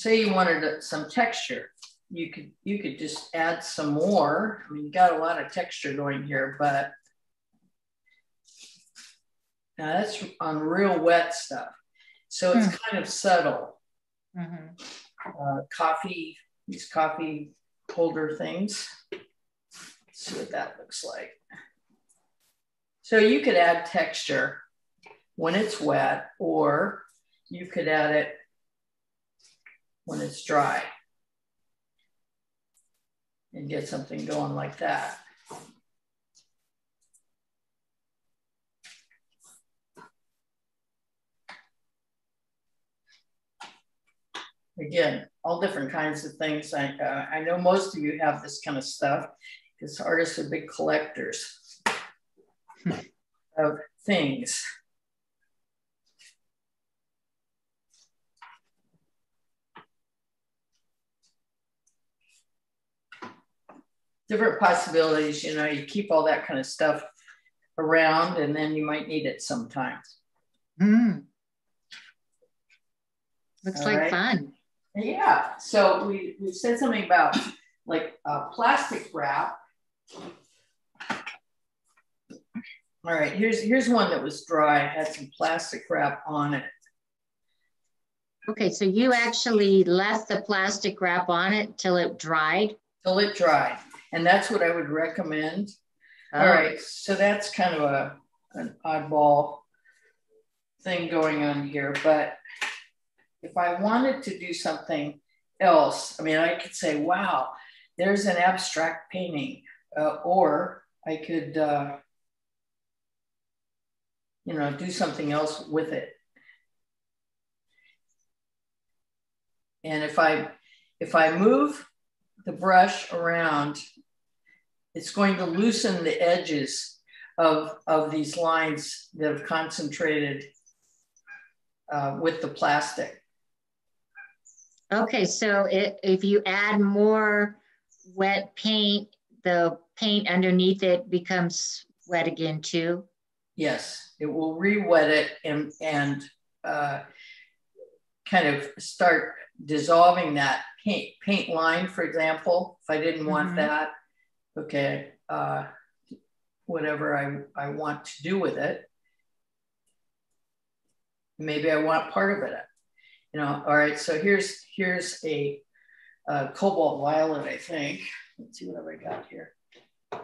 say you wanted some texture, you could you could just add some more. I mean, you got a lot of texture going here, but now that's on real wet stuff. So it's mm. kind of subtle. Mm-hmm. Uh, coffee, these coffee holder things. Let's see what that looks like. So you could add texture when it's wet, or you could add it when it's dry and get something going like that. Again, all different kinds of things. I, uh, I know most of you have this kind of stuff because artists are big collectors of things. Different possibilities. You know, you keep all that kind of stuff around and then you might need it sometimes. Mm. Looks all like right. fun. Yeah. So we, we said something about like uh, plastic wrap. All right, here's here's one that was dry, had some plastic wrap on it. Okay, so you actually left the plastic wrap on it till it dried? Till it dried. And that's what I would recommend. Oh. All right, so that's kind of a an oddball thing going on here. But if I wanted to do something else, I mean, I could say, wow, there's an abstract painting. Uh, or I could, uh, you know, do something else with it. And if I if I move the brush around, it's going to loosen the edges of, of these lines that have concentrated uh, with the plastic. Okay, so it, if you add more wet paint, the paint underneath it becomes wet again too? Yes, it will re-wet it and, and uh, kind of start dissolving that paint, paint line, for example, if I didn't want mm-hmm. that, okay, uh, whatever I, I want to do with it. Maybe I want part of it, you know, all right, so here's, here's a, a cobalt violet, I think. Let's see what I got here. I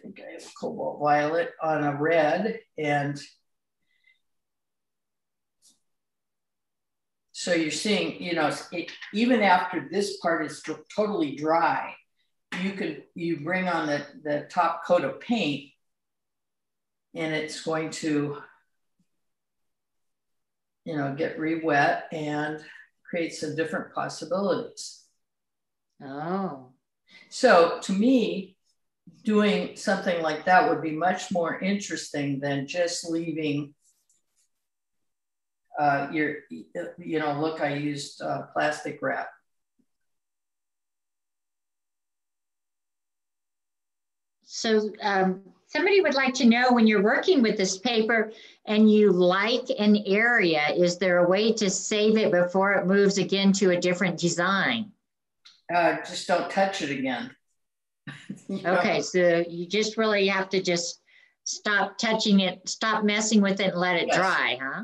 think I have cobalt violet on a red and So you're seeing, you know, it, even after this part is totally dry, you could, you bring on the, the top coat of paint and it's going to, you know, get re-wet and create some different possibilities. Oh. So to me, doing something like that would be much more interesting than just leaving uh, your, you know, look, I used uh, plastic wrap. So um, somebody would like to know when you're working with this paper and you like an area, is there a way to save it before it moves again to a different design? Uh, just don't touch it again. okay, so you just really have to just stop touching it, stop messing with it and let it yes. dry, huh?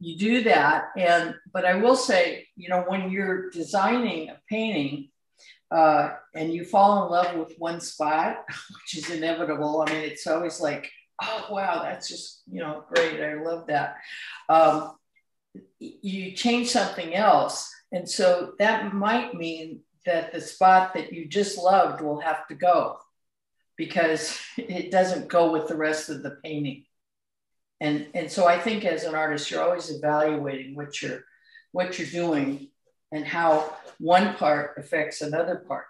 you do that. And but I will say, you know, when you're designing a painting uh, and you fall in love with one spot, which is inevitable. I mean, it's always like, oh wow, that's just you know great. I love that. Um, you change something else, and so that might mean that the spot that you just loved will have to go because it doesn't go with the rest of the painting and and so i think as an artist you're always evaluating what you're what you're doing and how one part affects another part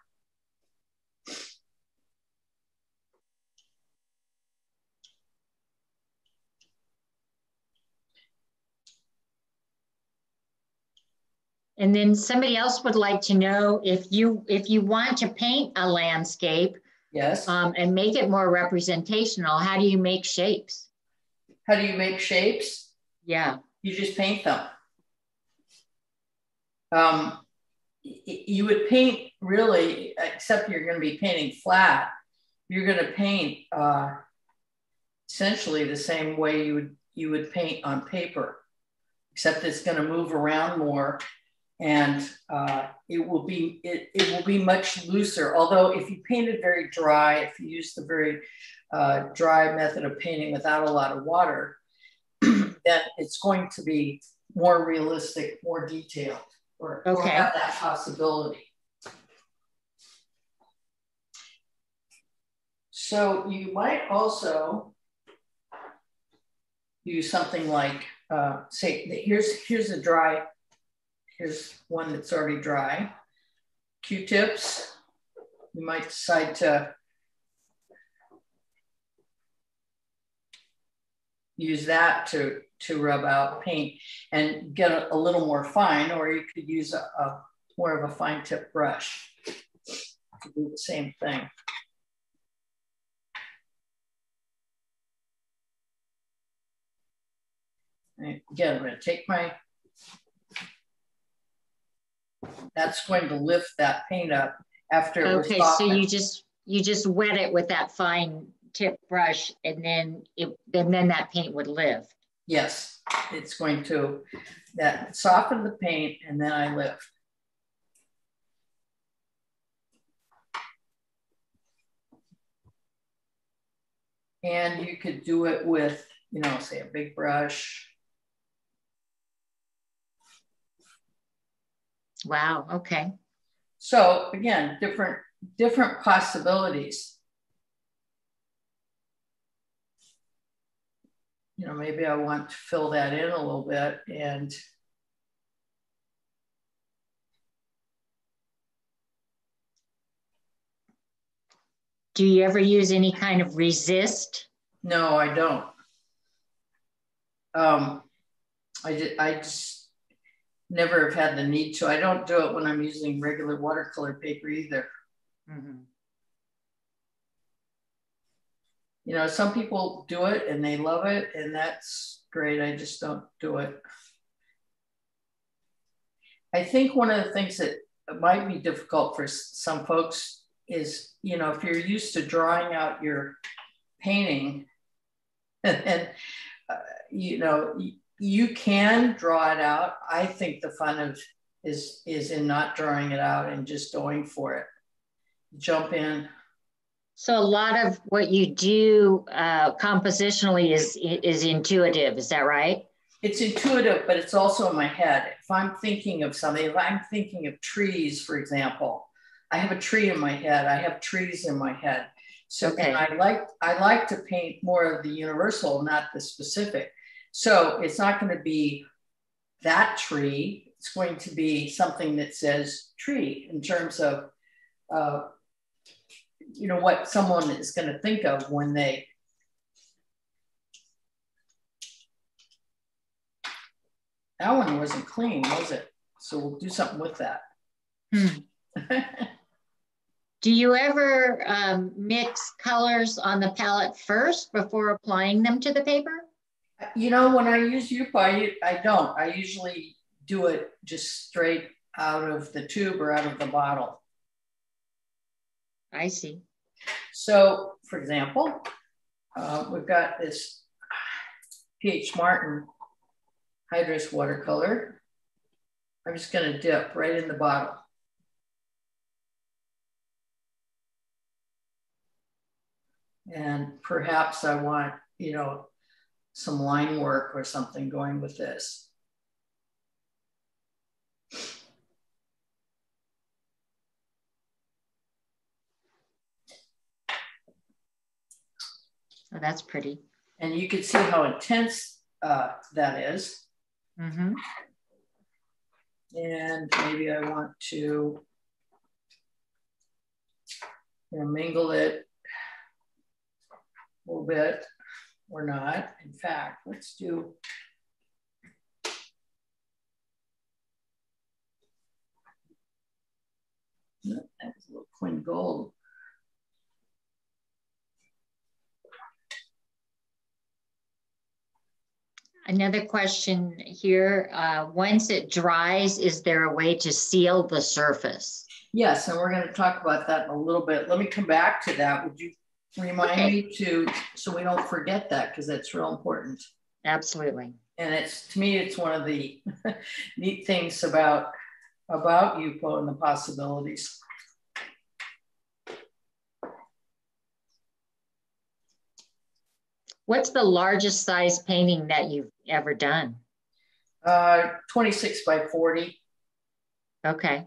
And then somebody else would like to know if you if you want to paint a landscape, yes, um, and make it more representational. How do you make shapes? How do you make shapes? Yeah. You just paint them. Um, you would paint really, except you're going to be painting flat, you're going to paint uh, essentially the same way you would you would paint on paper, except it's going to move around more, and uh, it will be it, it will be much looser. Although if you paint it very dry, if you use the very uh, dry method of painting without a lot of water, then it's going to be more realistic, more detailed, or, okay. or have that possibility. So you might also use something like, uh, say, here's here's a dry, here's one that's already dry. Q-tips. You might decide to use that to, to rub out paint and get a, a little more fine, or you could use a, a more of a fine tip brush to do the same thing. Again, I'm going to take my, that's going to lift that paint up after Okay, so you just, you just wet it with that fine tip brush and then it, and then that paint would lift. Yes, it's going to that soften the paint and then I lift. And you could do it with, you know, say a big brush. Wow, okay. So again, different, different possibilities. You know, maybe I want to fill that in a little bit and Do you ever use any kind of resist? No, I don't. Um, I, just, I just never have had the need to. I don't do it when I'm using regular watercolor paper either. Mm-hmm. You know, some people do it and they love it, and that's great. I just don't do it. I think one of the things that might be difficult for some folks is, you know, if you're used to drawing out your painting and, uh, you know, you can draw it out. I think the fun of is is in not drawing it out and just going for it. Jump in. So a lot of what you do uh, compositionally is is intuitive. Is that right? It's intuitive, but it's also in my head. If I'm thinking of something, if I'm thinking of trees, for example, I have a tree in my head. I have trees in my head. So okay. and I like I like to paint more of the universal, not the specific. So it's not going to be that tree. It's going to be something that says tree in terms of, uh, you know, what someone is going to think of when they. That one wasn't clean, was it? So we'll do something with that. Hmm. Do you ever um, mix colors on the palette first before applying them to the paper? You know, when I use I, I don't. I usually do it just straight out of the tube or out of the bottle. I see. So, for example, uh, we've got this P.H. Martin Hydrus watercolor. I'm just going to dip right in the bottle. And perhaps I want, you know, some line work or something going with this. Oh, that's pretty. And you can see how intense uh, that is. Mm-hmm. And maybe I want to you know, mingle it a little bit or not. In fact, let's do that was a little Quin Gold. Another question here. Uh, once it dries, is there a way to seal the surface? Yes, and we're going to talk about that in a little bit. Let me come back to that. Would you remind okay. me to so we don't forget that because that's real important absolutely and it's to me it's one of the neat things about about yupo and the possibilities what's the largest size painting that you've ever done uh 26 by 40 okay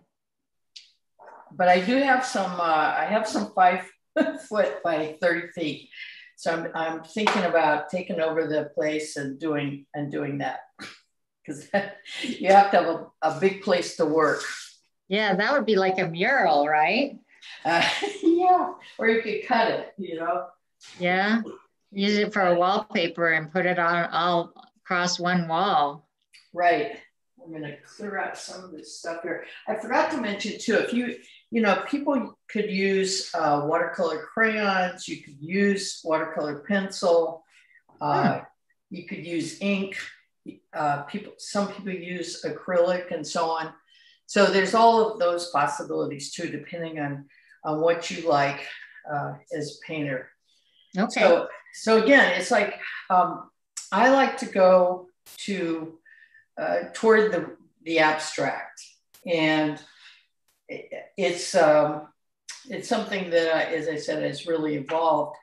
but i do have some uh, i have some five foot by 30 feet. So I'm, I'm thinking about taking over the place and doing and doing that because you have to have a, a, big place to work. Yeah, that would be like a mural, right? Uh, yeah, or you could cut it, you know. Yeah, use it for a wallpaper and put it on all across one wall. Right. I'm going to clear out some of this stuff here. I forgot to mention too, if you you know, people could use uh, watercolor crayons, you could use watercolor pencil, uh, hmm. you could use ink, uh, people, some people use acrylic and so on. So there's all of those possibilities too, depending on, on what you like uh, as a painter. Okay. So, so again, it's like um, I like to go to uh, toward the the abstract, and it's um, it's something that, I, as I said, has really evolved,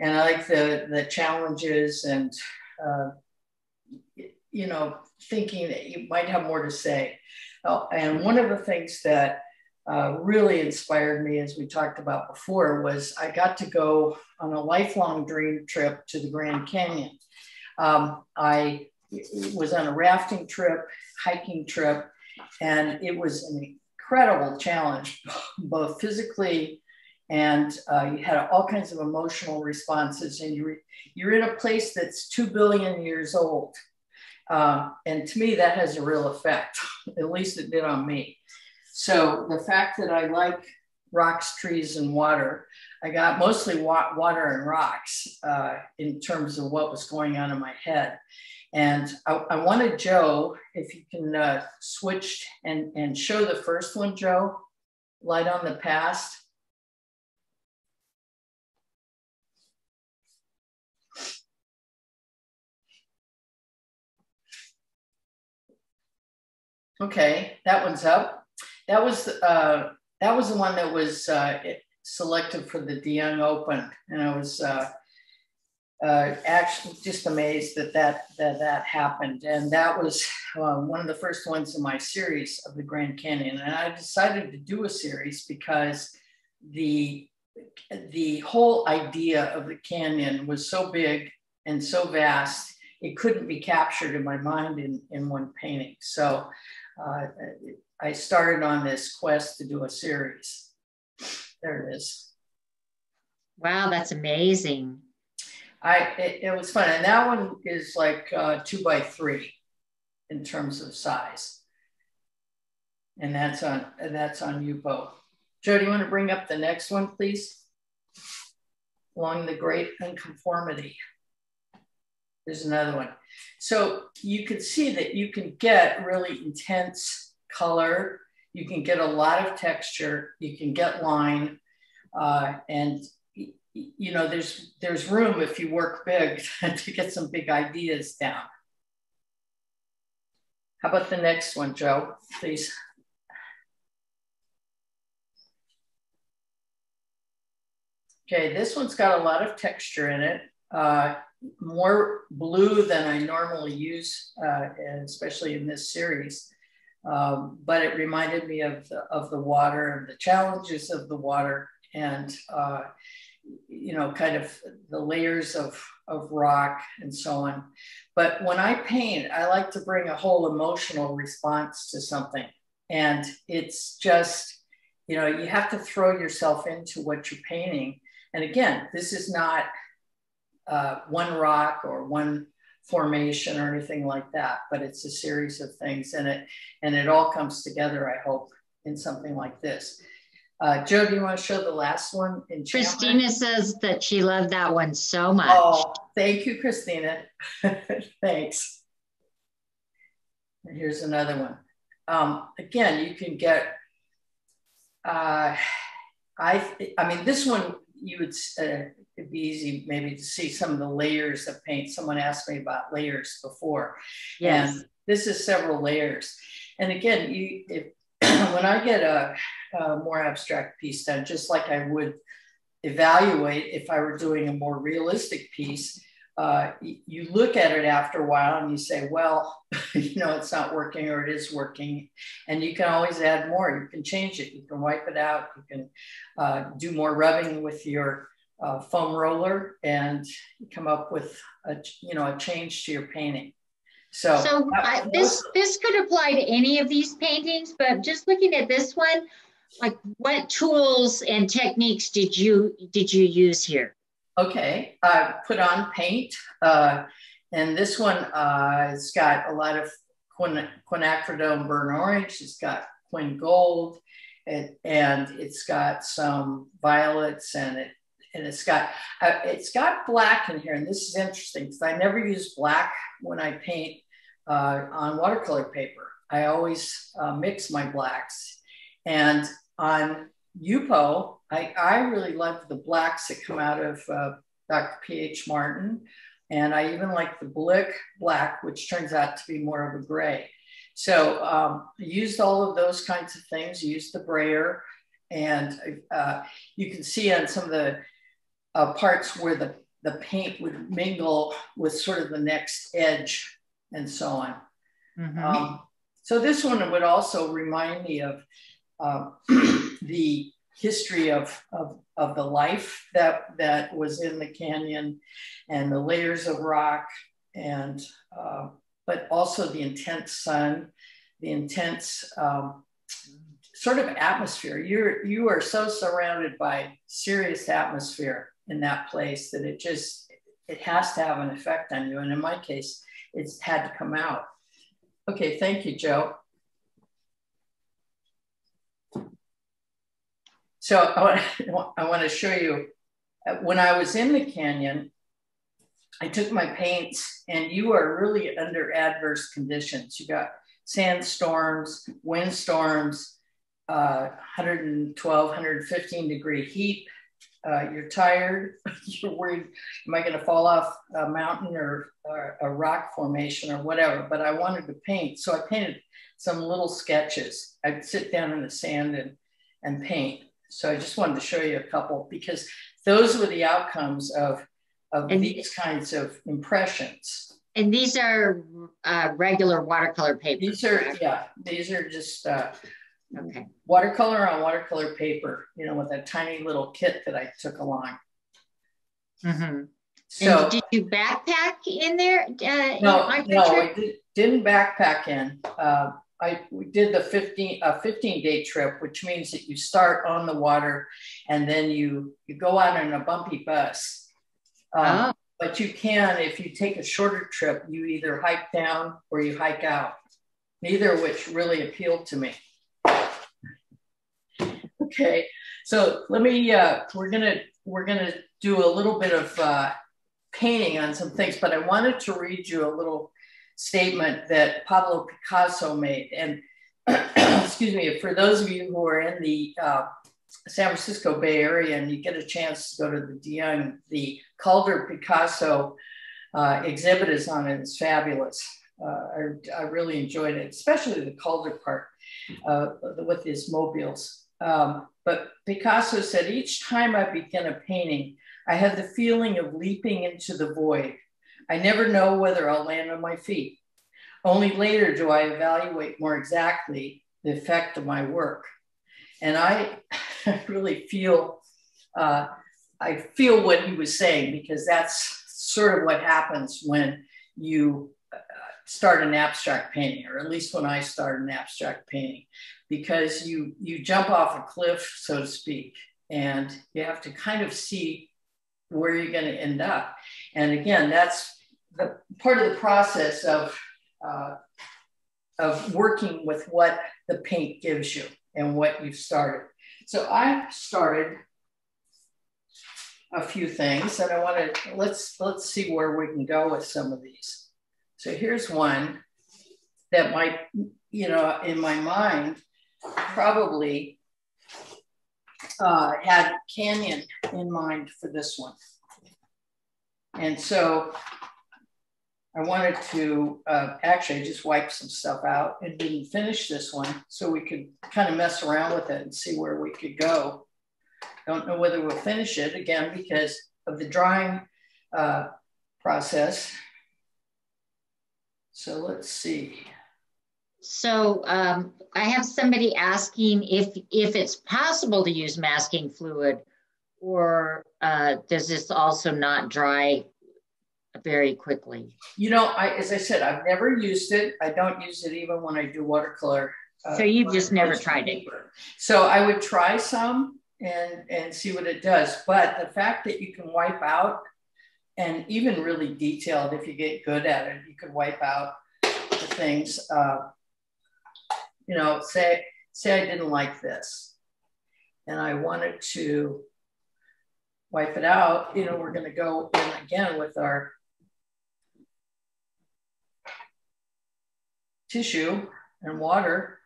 and I like the the challenges and uh, you know thinking that you might have more to say. Oh, and one of the things that uh, really inspired me, as we talked about before, was I got to go on a lifelong dream trip to the Grand Canyon. Um, I was on a rafting trip, hiking trip, and it was an incredible challenge, both physically and uh, you had all kinds of emotional responses. And you're, you're in a place that's two billion years old. Uh, and to me, that has a real effect. At least it did on me. So the fact that I like rocks, trees, and water, I got mostly wa- water and rocks uh, in terms of what was going on in my head. And I, I wanted Joe, if you can uh, switch and, and show the first one, Joe, light on the past. Okay, that one's up. That was uh, that was the one that was uh, selected for the De Young Open, and I was uh, uh, actually just amazed that that that that happened. And that was uh, one of the first ones in my series of the Grand Canyon. And I decided to do a series because the the whole idea of the canyon was so big and so vast it couldn't be captured in my mind in, in one painting. So uh, I started on this quest to do a series. There it is. Wow, that's amazing. I it, it was fun, and that one is like uh, two by three in terms of size, and that's on that's on Yupo. Joe, do you want to bring up the next one, please? Along the Great Unconformity. There's another one. So you can see that you can get really intense color. You can get a lot of texture. You can get line. Uh, and you know, there's there's room if you work big to get some big ideas down. How about the next one, Joe, please? Okay, this one's got a lot of texture in it. Uh, more blue than I normally use, uh, especially in this series. Um, but it reminded me of the, of the water and the challenges of the water and, uh, you know, kind of the layers of, of rock and so on. But when I paint, I like to bring a whole emotional response to something. And it's just, you know, you have to throw yourself into what you're painting. And again, this is not uh, one rock or one formation or anything like that, but it's a series of things and it and it all comes together, I hope, in something like this. Uh, Joe, do you want to show the last one? In Christina says that she loved that one so much. Oh, thank you, Christina. Thanks. And here's another one. Um, again, you can get. Uh, I I mean, this one you would uh, it'd be easy maybe to see some of the layers of paint. Someone asked me about layers before. Yes. And this is several layers. And again, you if when I get a, a more abstract piece done, just like I would evaluate if I were doing a more realistic piece, uh, you look at it after a while and you say, well, you know, it's not working or it is working. And you can always add more. You can change it. You can wipe it out. You can uh, do more rubbing with your uh, foam roller and come up with a, you know, a change to your painting. So, so I, this this could apply to any of these paintings, but just looking at this one, like what tools and techniques did you did you use here? Okay, I put on paint, uh, and this one uh, it's got a lot of quin- quinacridone burn orange. It's got quin gold, and, it's got some violets, and it and it's got uh, it's got black in here. And this is interesting because I never use black when I paint uh, on watercolor paper. I always uh, mix my blacks. And on Yupo, I, I really love the blacks that come out of uh, Dr. P.H. Martin. And I even like the Blick black, which turns out to be more of a gray. So um, I used all of those kinds of things, used the brayer, and uh, you can see on some of the uh, parts where the, the paint would mingle with sort of the next edge and so on. Mm-hmm. Um, so this one would also remind me of uh, the history of, of, of the life that, that was in the canyon and the layers of rock and uh, but also the intense sun, the intense um, sort of atmosphere. You're you are so surrounded by serious atmosphere in that place that it just it has to have an effect on you. And in my case, it's had to come out. Okay, thank you, Joe. So I want, I want to show you, uh, when I was in the canyon, I took my paints and you are really under adverse conditions. You got sandstorms, windstorms, uh, 112, 115 degree heat. Uh, you're tired. you're worried, am I going to fall off a mountain or, or, a rock formation or whatever? But I wanted to paint. So I painted some little sketches. I'd sit down in the sand and, and paint. So I just wanted to show you a couple because those were the outcomes of, of and, these kinds of impressions. And these are uh, regular watercolor paper. These are, correct? yeah, these are just uh, okay. watercolor on watercolor paper, you know, with a tiny little kit that I took along. Mm-hmm. So and did you backpack in there? Uh, no, no, I did, not backpack in. Uh, I we did the 15 a 15 day trip, which means that you start on the water and then you you go out on a bumpy bus. Um, oh. But you can, if you take a shorter trip, you either hike down or you hike out. Neither of which really appealed to me. Okay, so let me. Uh, we're gonna we're gonna do a little bit of uh, painting on some things, but I wanted to read you a little statement that Pablo Picasso made. And excuse me, for those of you who are in the uh, San Francisco Bay Area and you get a chance to go to the De Young, the Calder Picasso uh, exhibit is on it. It's fabulous. Uh, I, I, really enjoyed it, especially the Calder part uh, with his mobiles. Um, but Picasso said, each time I begin a painting, I have the feeling of leaping into the void. I never know whether I'll land on my feet. Only later do I evaluate more exactly the effect of my work. And I really feel, uh, I feel what he was saying because that's sort of what happens when you uh, start an abstract painting, or at least when I start an abstract painting, because you you jump off a cliff, so to speak, and you have to kind of see where you're going to end up. And again, that's the part of the process of uh, of working with what the paint gives you and what you've started. So I started a few things and I want to let's let's see where we can go with some of these. So here's one that might, you know, in my mind, probably uh, had Canyon in mind for this one. And so I wanted to uh, actually just wipe some stuff out and didn't finish this one so we could kind of mess around with it and see where we could go. Don't know whether we'll finish it again because of the drying uh, process. So let's see. So um, I have somebody asking if if it's possible to use masking fluid, or uh, does this also not dry very quickly. You know, I, as I said, I've never used it. I don't use it even when I do watercolor. Uh, so you've just never tried paper. it. So I would try some and and see what it does. But the fact that you can wipe out and even really detailed, if you get good at it, you could wipe out the things. Uh, you know, say say I didn't like this, and I wanted to wipe it out. You know, we're going to go in again with our tissue and water.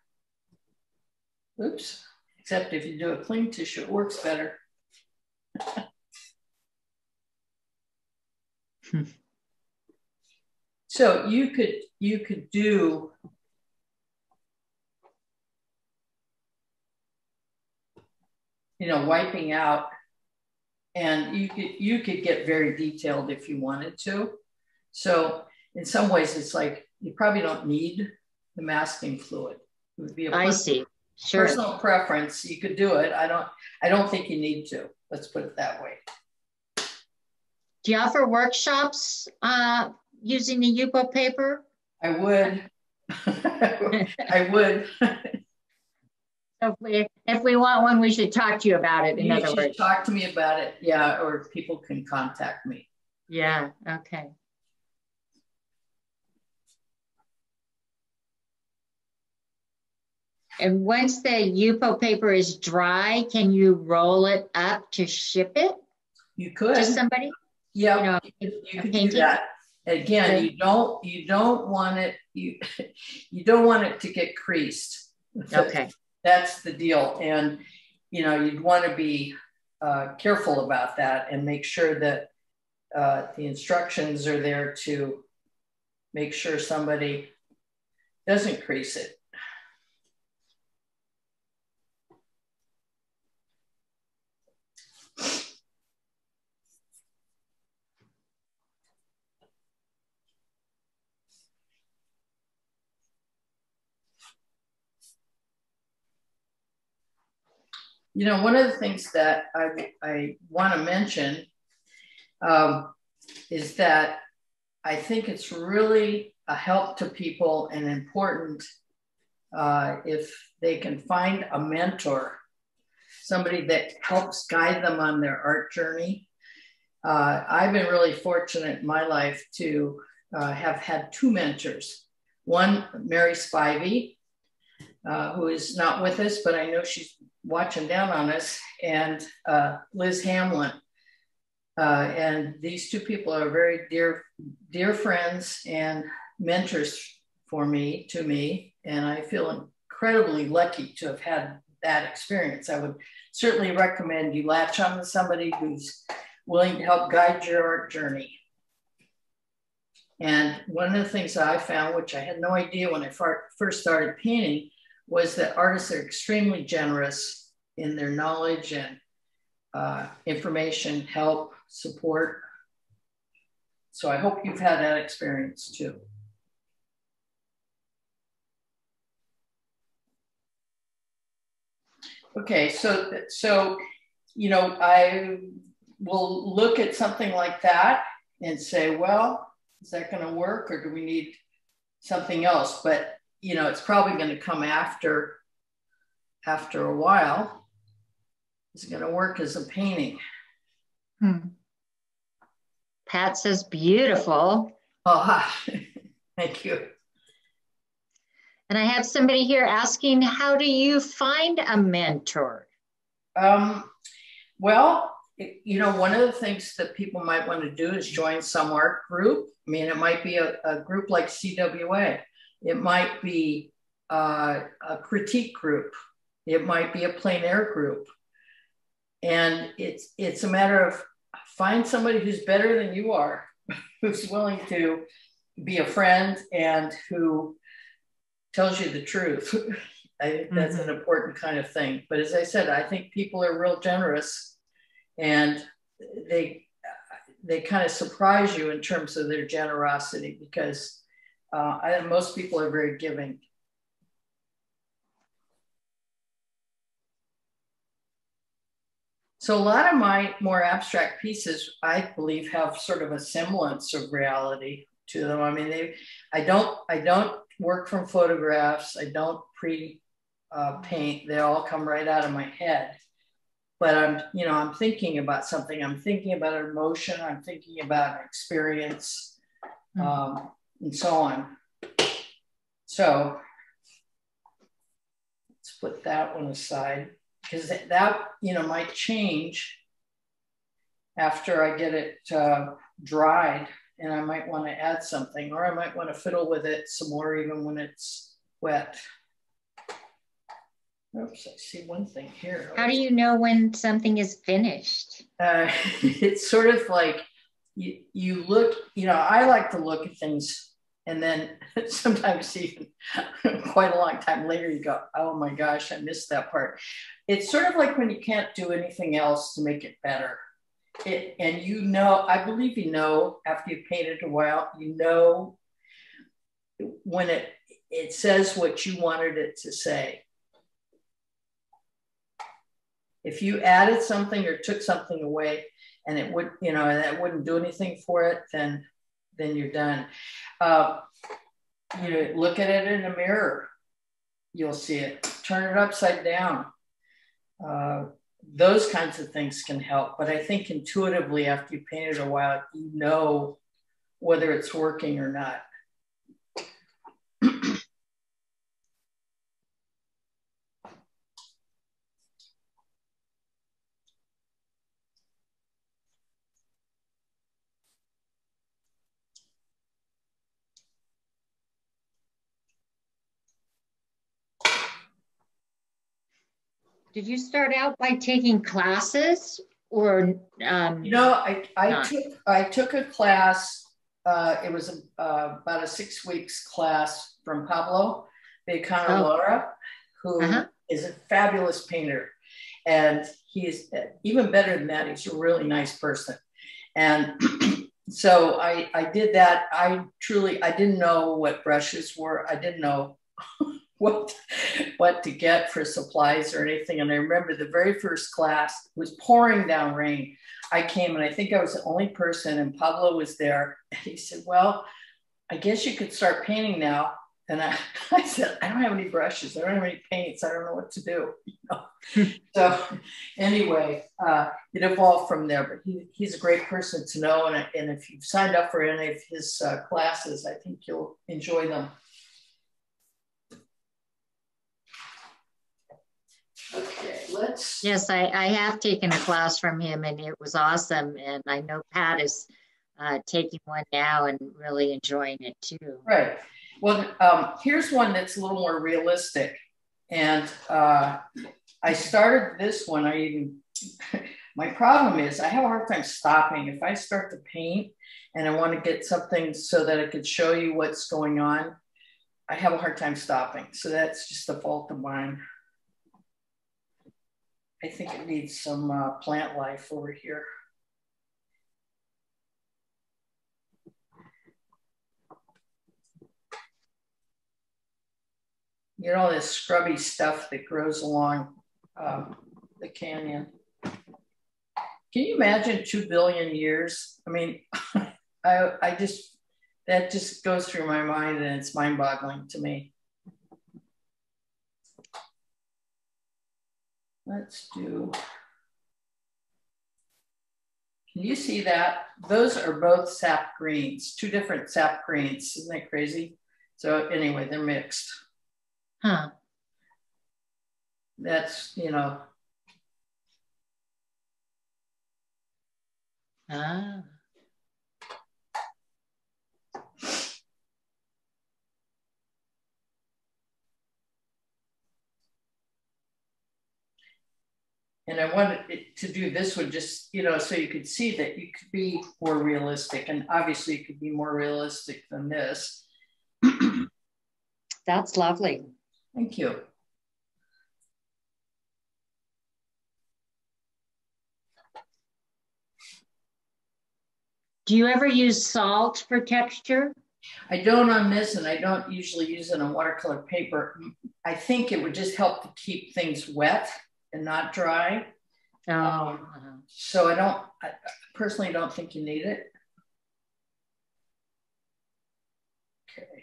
Oops, except if you do a clean tissue, it works better. Hmm. so you could you could do you know wiping out and you could you could get very detailed if you wanted to so in some ways it's like you probably don't need the masking fluid it would be a I see sure personal preference you could do it i don't i don't think you need to let's put it that way do you offer workshops uh, using the yupo paper i would i would if we if we want one, we should talk to you about it. In you other words, talk to me about it. Yeah, or people can contact me. Yeah. Okay. And once the Yupo paper is dry, can you roll it up to ship it? You could to somebody. Yeah, you, know, you, you could do that. Again, okay. you don't you don't want it you you don't want it to get creased. Okay that's the deal. And, you know, you'd want to be uh, careful about that and make sure that uh, the instructions are there to make sure somebody doesn't crease it. You know, one of the things that I, I want to mention um, is that I think it's really a help to people and important uh, if they can find a mentor, somebody that helps guide them on their art journey. Uh, I've been really fortunate in my life to uh, have had two mentors. One, Mary Spivey, uh, who is not with us, but I know she's watching down on us, and uh, Liz Hamlin. Uh, and these two people are very dear, dear friends and mentors for me, to me. And I feel incredibly lucky to have had that experience. I would certainly recommend you latch on to somebody who's willing to help guide your art journey. And one of the things I found, which I had no idea when I first started painting, was that artists are extremely generous in their knowledge and uh, information, help, support. So I hope you've had that experience too. Okay, so so you know I will look at something like that and say, well, is that going to work, or do we need something else? But you know, it's probably going to come after after a while. It's going to work as a painting. Hmm. Pat says beautiful. Oh, thank you. And I have somebody here asking, how do you find a mentor? Um, well, you know, one of the things that people might want to do is join some art group. I mean, it might be a, a group like CWA. It might be uh, a critique group. It might be a plein air group. And it's it's a matter of find somebody who's better than you are, who's willing to be a friend and who tells you the truth. I think that's mm-hmm. an important kind of thing. But as I said, I think people are real generous and they they kind of surprise you in terms of their generosity because uh, I, most people are very giving. So a lot of my more abstract pieces, I believe, have sort of a semblance of reality to them. I mean, they, I don't, I don't work from photographs. I don't pre uh, paint. They all come right out of my head. But I'm, you know, I'm thinking about something. I'm thinking about an emotion. I'm thinking about an experience. Mm-hmm. Um, and so on. So let's put that one aside because that, you know, might change after I get it uh, dried and I might want to add something, or I might want to fiddle with it some more even when it's wet. Oops, I see one thing here. How do you know when something is finished? Uh, it's sort of like you, you look, you know, I like to look at things and then sometimes even quite a long time later, you go, oh my gosh, I missed that part. It's sort of like when you can't do anything else to make it better. It, and you know, I believe you know after you've painted a while, you know when it it says what you wanted it to say. If you added something or took something away and it would, you know, that wouldn't do anything for it, then then you're done. Uh, you know, look at it in a mirror. You'll see it. Turn it upside down. Uh, those kinds of things can help. But I think intuitively, after you paint it a while, you know whether it's working or not. Did you start out by taking classes or? Um, you know, I, I not? took I took a class. Uh, it was a, uh, about a six weeks class from Pablo Villicana Lara, oh. who uh-huh. is a fabulous painter, and he's even better than that. He's a really nice person, and so I I did that. I truly I didn't know what brushes were. I didn't know what what to get for supplies or anything. And I remember the very first class was pouring down rain. I came and I think I was the only person, and Pablo was there. And he said, Well, I guess you could start painting now. And I, I said, I don't have any brushes. I don't have any paints. I don't know what to do. You know? so anyway, uh, it evolved from there. But he, he's a great person to know. And, and if you've signed up for any of his uh, classes, I think you'll enjoy them. Yes, I, I have taken a class from him and it was awesome. And I know Pat is uh, taking one now and really enjoying it too. Right. Well, um, here's one that's a little more realistic. And uh, I started this one. I even, my problem is I have a hard time stopping. If I start to paint and I want to get something so that I could show you what's going on, I have a hard time stopping. So that's just a fault of mine. I think it needs some uh, plant life over here. You know, this scrubby stuff that grows along um, the canyon. Can you imagine 2 billion years? I mean, I, I just, that just goes through my mind and it's mind boggling to me. Let's do, can you see that? Those are both sap greens, two different sap greens. Isn't that crazy? So anyway, they're mixed. Huh. That's, you know. Ah. And I wanted to do this one just, you know, so you could see that you could be more realistic. And obviously, you could be more realistic than this. That's lovely. Thank you. Do you ever use salt for texture? I don't on this, and I don't usually use it on watercolor paper. I think it would just help to keep things wet and not dry. Oh. Um, uh-huh. So I don't, I personally don't think you need it. Okay.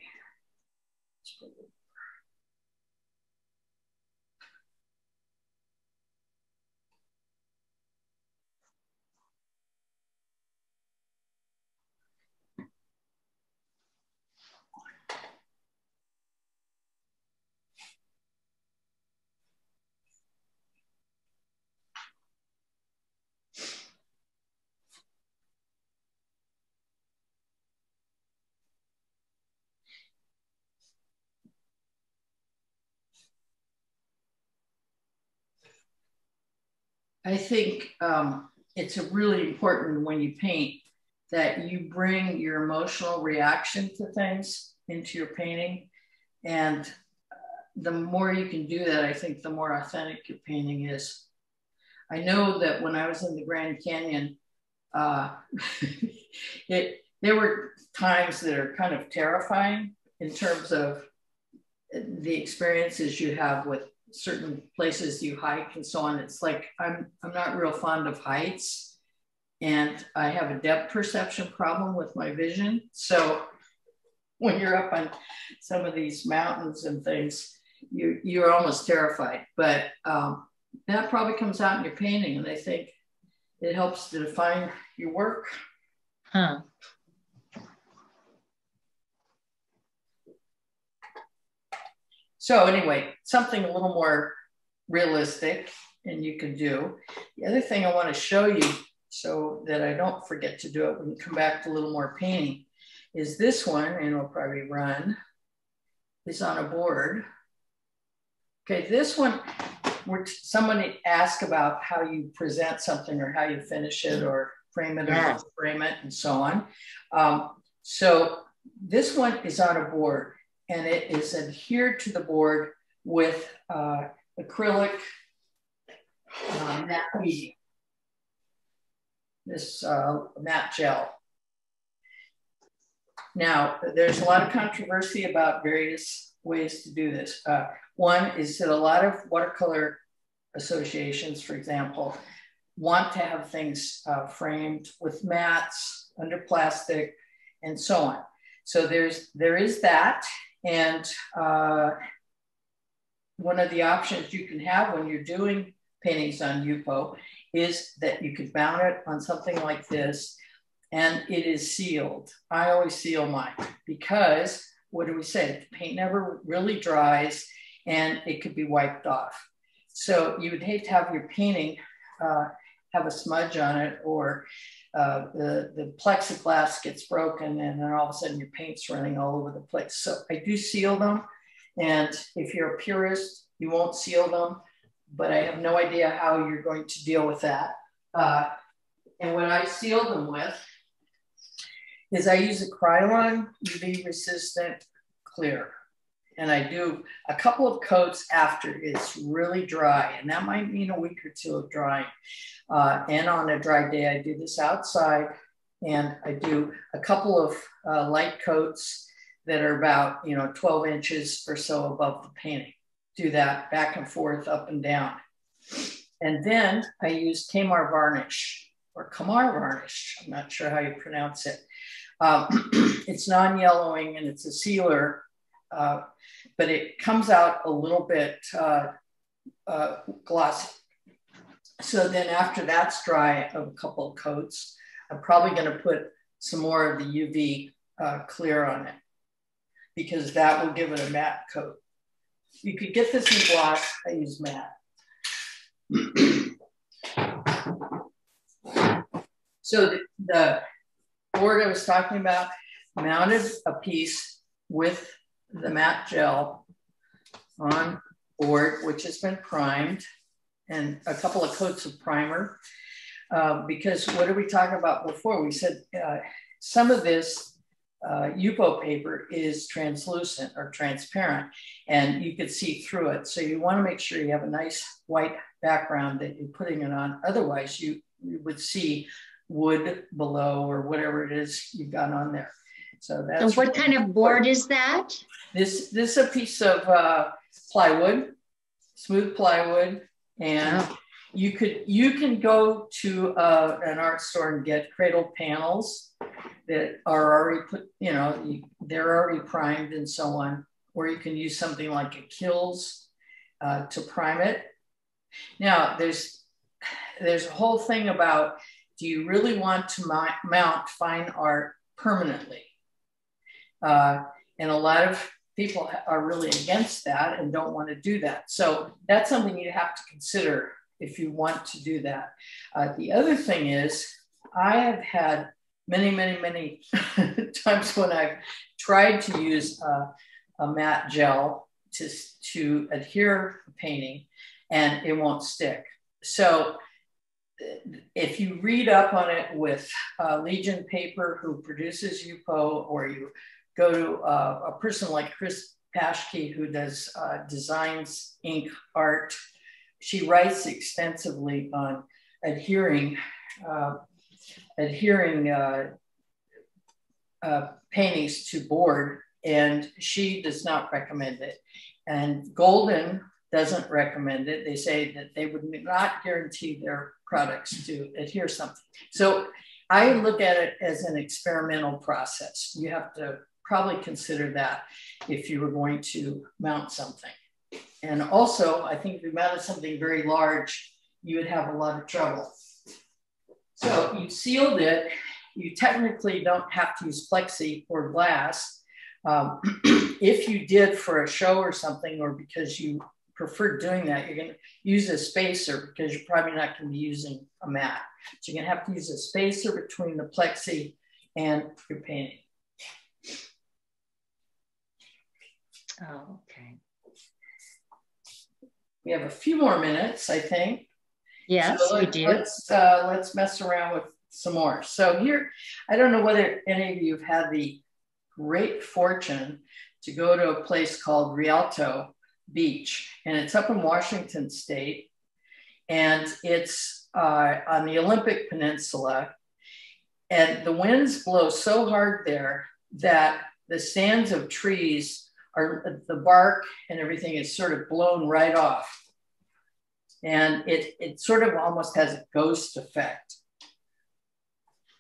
I think um, it's really important when you paint that you bring your emotional reaction to things into your painting. And uh, the more you can do that, I think the more authentic your painting is. I know that when I was in the Grand Canyon, uh, it there were times that are kind of terrifying in terms of the experiences you have with certain places you hike and so on. It's like I'm I'm not real fond of heights, and I have a depth perception problem with my vision. So when you're up on some of these mountains and things, you you're almost terrified. But um, that probably comes out in your painting, and I think it helps to define your work. Huh. So anyway, something a little more realistic and you can do. The other thing I want to show you so that I don't forget to do it when we come back to a little more painting is this one, and it'll probably run, is on a board. Okay, this one, where somebody asked about how you present something or how you finish it or frame it yeah. or frame it and so on. Um, so this one is on a board and it is adhered to the board with uh, acrylic uh, matte medium, this uh, matte gel. Now, there's a lot of controversy about various ways to do this. Uh, one is that a lot of watercolor associations, for example, want to have things uh, framed with mats under plastic and so on. So there's there is that, and uh, one of the options you can have when you're doing paintings on Yupo is that you could mount it on something like this and it is sealed. I always seal mine because what do we say? The paint never really dries and it could be wiped off. So you would hate to have your painting uh, have a smudge on it or uh, the, the plexiglass gets broken and then all of a sudden your paint's running all over the place. So I do seal them. And if you're a purist, you won't seal them, but I have no idea how you're going to deal with that. Uh, and what I seal them with is I use a Krylon UV resistant clear. And I do a couple of coats after it's really dry. And that might mean a week or two of drying. Uh, and on a dry day, I do this outside and I do a couple of uh, light coats that are about, you know, 12 inches or so above the painting. Do that back and forth, up and down. And then I use Kamar varnish or Kamar varnish. I'm not sure how you pronounce it. Um, it's non-yellowing and it's a sealer, uh, but it comes out a little bit uh, uh, glossy so then after that's dry of a couple of coats, I'm probably going to put some more of the UV uh, clear on it because that will give it a matte coat. You could get this in gloss. I use matte. so the, the board I was talking about mounted a piece with the matte gel on board, which has been primed and a couple of coats of primer. Uh, because what did we talk about before? We said uh, some of this uh, Yupo paper is translucent or transparent and you could see through it. So you wanna make sure you have a nice white background that you're putting it on. Otherwise you, you would see wood below or whatever it is you've got on there. So that's- So what kind of board is that? This, this is a piece of uh, plywood, smooth plywood and you could you can go to uh, an art store and get cradle panels that are already put, you know, they're already primed and so on. Or you can use something like a Kilz uh, to prime it. Now, there's there's a whole thing about do you really want to mount fine art permanently? Uh, and a lot of people are really against that and don't want to do that. So that's something you have to consider if you want to do that. Uh, the other thing is, I have had many, many, many times when I've tried to use a matte gel to, to adhere a painting and it won't stick. So if you read up on it with uh, Legion Paper, who produces Yupo, or you go to uh, a person like Chris Paschke, who does uh, designs, ink, art, she writes extensively on adhering, uh, adhering uh, uh, paintings to board, and she does not recommend it. And Golden doesn't recommend it. They say that they would not guarantee their products to adhere something. So I look at it as an experimental process. You have to probably consider that if you were going to mount something. And also, I think if you mounted something very large, you would have a lot of trouble. So you sealed it. You technically don't have to use plexi or glass. Um, if you did for a show or something, or because you prefer doing that, you're going to use a spacer because you're probably not going to be using a mat. So you're going to have to use a spacer between the plexi and your painting. Oh, okay. We have a few more minutes, I think. Yes, so we do. Let's uh, let's mess around with some more. So here, I don't know whether any of you have had the great fortune to go to a place called Rialto Beach, and it's up in Washington State, and it's uh, on the Olympic Peninsula, and the winds blow so hard there that the stands of trees are the bark and everything is sort of blown right off. And it, it sort of almost has a ghost effect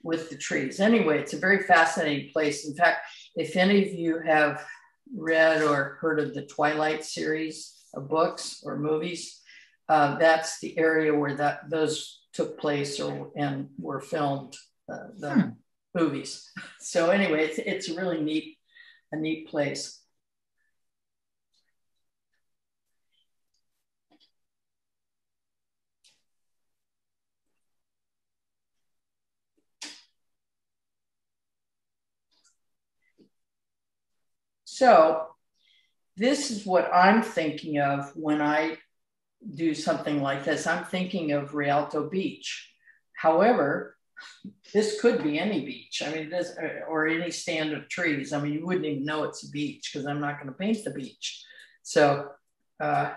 with the trees. Anyway, it's a very fascinating place. In fact, if any of you have read or heard of the Twilight series of books or movies, uh, that's the area where that those took place or and were filmed. Uh, the hmm. movies. So anyway, it's, it's a really neat, a neat place. So this is what I'm thinking of when I do something like this. I'm thinking of Rialto Beach. However, this could be any beach. I mean, this or any stand of trees. I mean, you wouldn't even know it's a beach because I'm not going to paint the beach. So, uh,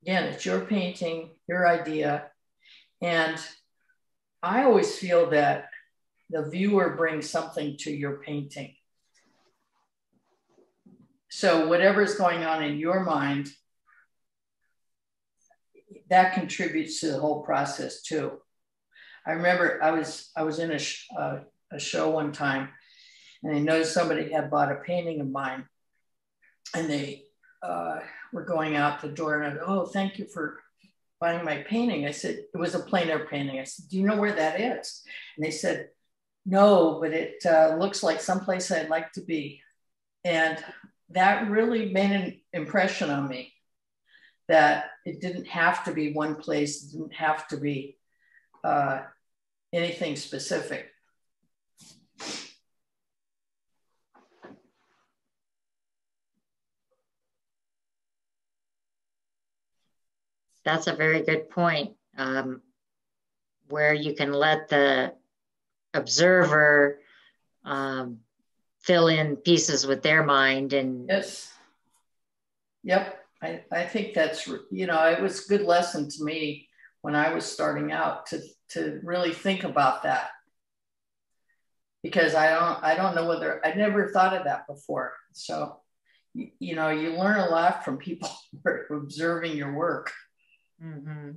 again, it's your painting, your idea, and I always feel that the viewer brings something to your painting. So whatever's going on in your mind, that contributes to the whole process too. I remember I was I was in a, sh- uh, a show one time, and I noticed somebody had bought a painting of mine, and they uh, were going out the door, and I go, "Oh, thank you for buying my painting." I said it was a plein air painting. I said, "Do you know where that is?" And they said, "No, but it uh, looks like someplace I'd like to be." And that really made an impression on me that it didn't have to be one place, didn't have to be uh, anything specific. That's a very good point. Um, where you can let the observer um, fill in pieces with their mind and yes. Yep. I, I think that's you know it was a good lesson to me when i was starting out to to really think about that. Because i don't i don't know whether i never thought of that before. So you, you know you learn a lot from people observing your work. Mm-hmm.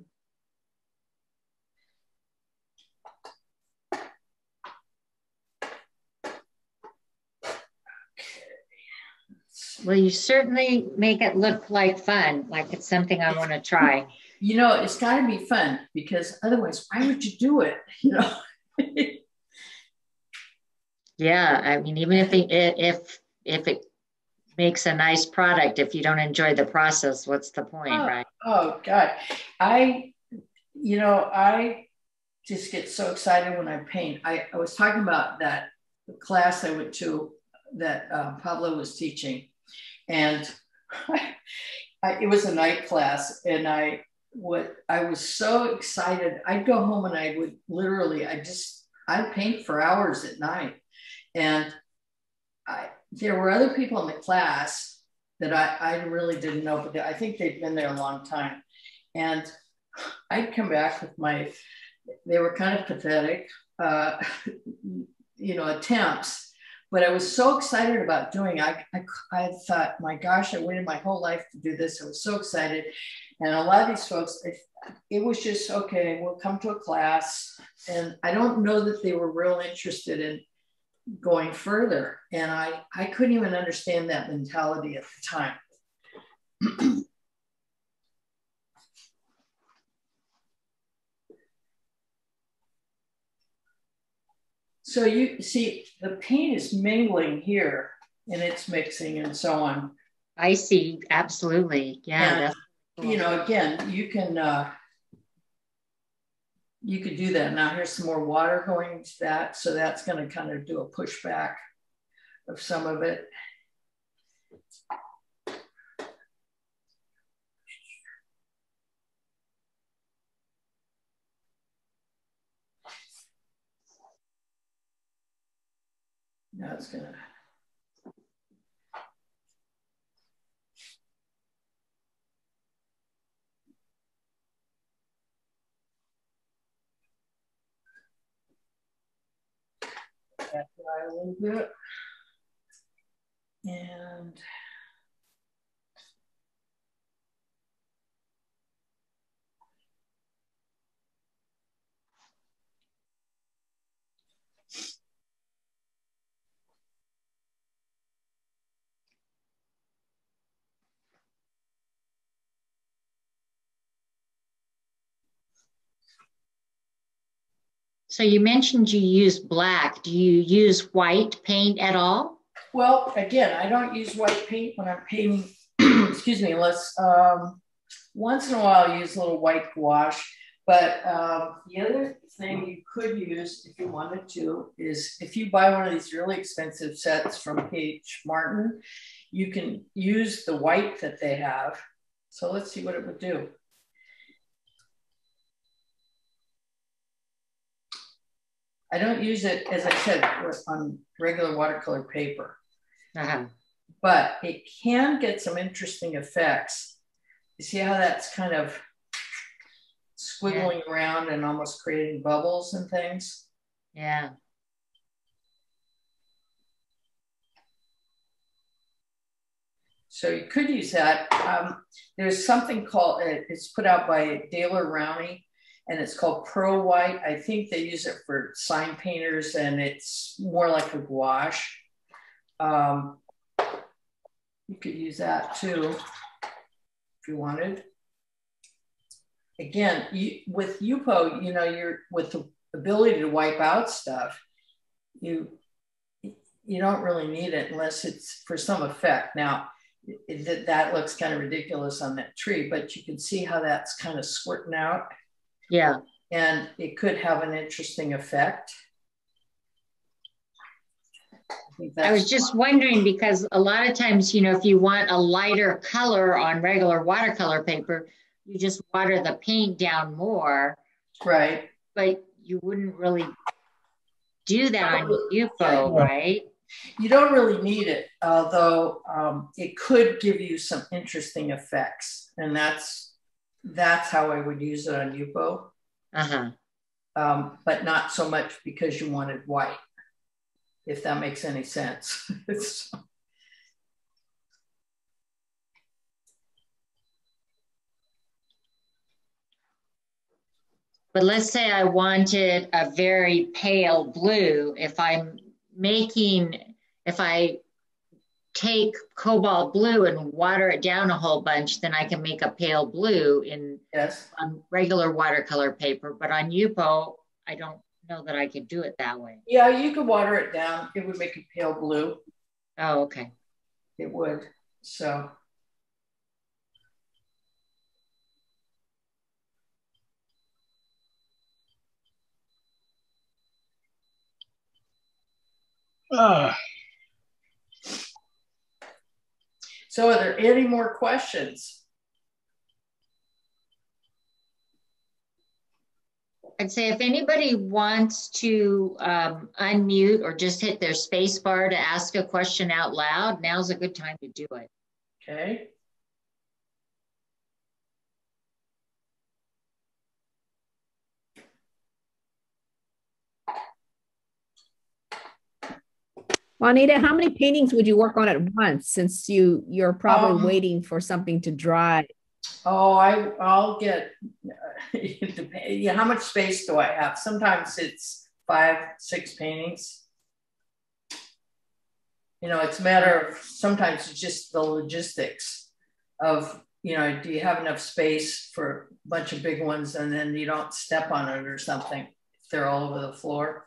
Well, you certainly make it look like fun, like it's something I want to try. You know, it's got to be fun because otherwise, why would you do it? You know. yeah, I mean, even if it, if if it makes a nice product, if you don't enjoy the process, what's the point, oh, right? Oh God, I, you know, I just get so excited when I paint. I, I was talking about that class I went to that uh, Pablo was teaching and I, it was a night class, and I what I was so excited. I'd go home and I would literally, I just, I'd paint for hours at night. And I, there were other people in the class that I, I really didn't know, but I think they'd been there a long time. And I'd come back with my, they were kind of pathetic, uh, you know, attempts but I was so excited about doing. I, I I thought, my gosh, I waited my whole life to do this. I was so excited, and a lot of these folks, it, it was just okay. We'll come to a class, and I don't know that they were real interested in going further, and I I couldn't even understand that mentality at the time. So you see, the paint is mingling here and it's mixing and so on. I see, absolutely. Yeah. And, you know, again, you can uh, you could do that. Now here's some more water going to that. So that's going to kind of do a pushback of some of it. Now it's gonna. That dry a little bit. And So you mentioned you use black. Do you use white paint at all? Well, again, I don't use white paint when I'm painting, excuse me, unless um, once in a while I use a little white gouache. But um, the other thing you could use if you wanted to is if you buy one of these really expensive sets from H. Martin, you can use the white that they have. So let's see what it would do. I don't use it, as I said, on regular watercolor paper. Uh-huh. But it can get some interesting effects. You see how that's kind of squiggling yeah. around and almost creating bubbles and things? Yeah. So you could use that. Um, there's something called, it's put out by Daler Rowney and it's called Pro White. I think they use it for sign painters and it's more like a gouache. Um, you could use that too if you wanted. Again, you, with Yupo, you know, you're with the ability to wipe out stuff, you you don't really need it unless it's for some effect. Now, it, that looks kind of ridiculous on that tree, but you can see how that's kind of squirting out. Yeah. And it could have an interesting effect. I, I was just wondering because a lot of times, you know, if you want a lighter color on regular watercolor paper, you just water the paint down more. Right. But you wouldn't really do that on Yupo, right? You don't really need it, although um, it could give you some interesting effects. And that's that's how I would use it on Yupo. Uh-huh. Um, but not so much because you wanted white, if that makes any sense. but let's say I wanted a very pale blue. If I'm making, if I take cobalt blue and water it down a whole bunch, then I can make a pale blue in yes. on regular watercolor paper. But on Yupo, I don't know that I could do it that way. Yeah, you could water it down. It would make a pale blue. Oh, okay. It would. So. Ah. So are there any more questions? I'd say if anybody wants to um, unmute or just hit their space bar to ask a question out loud, now's a good time to do it. Okay. Juanita, how many paintings would you work on at once since you you're probably um, waiting for something to dry? Oh, I I'll get yeah, how much space do I have? Sometimes it's five, six paintings. You know, it's a matter of sometimes it's just the logistics of, you know, do you have enough space for a bunch of big ones and then you don't step on it or something if they're all over the floor?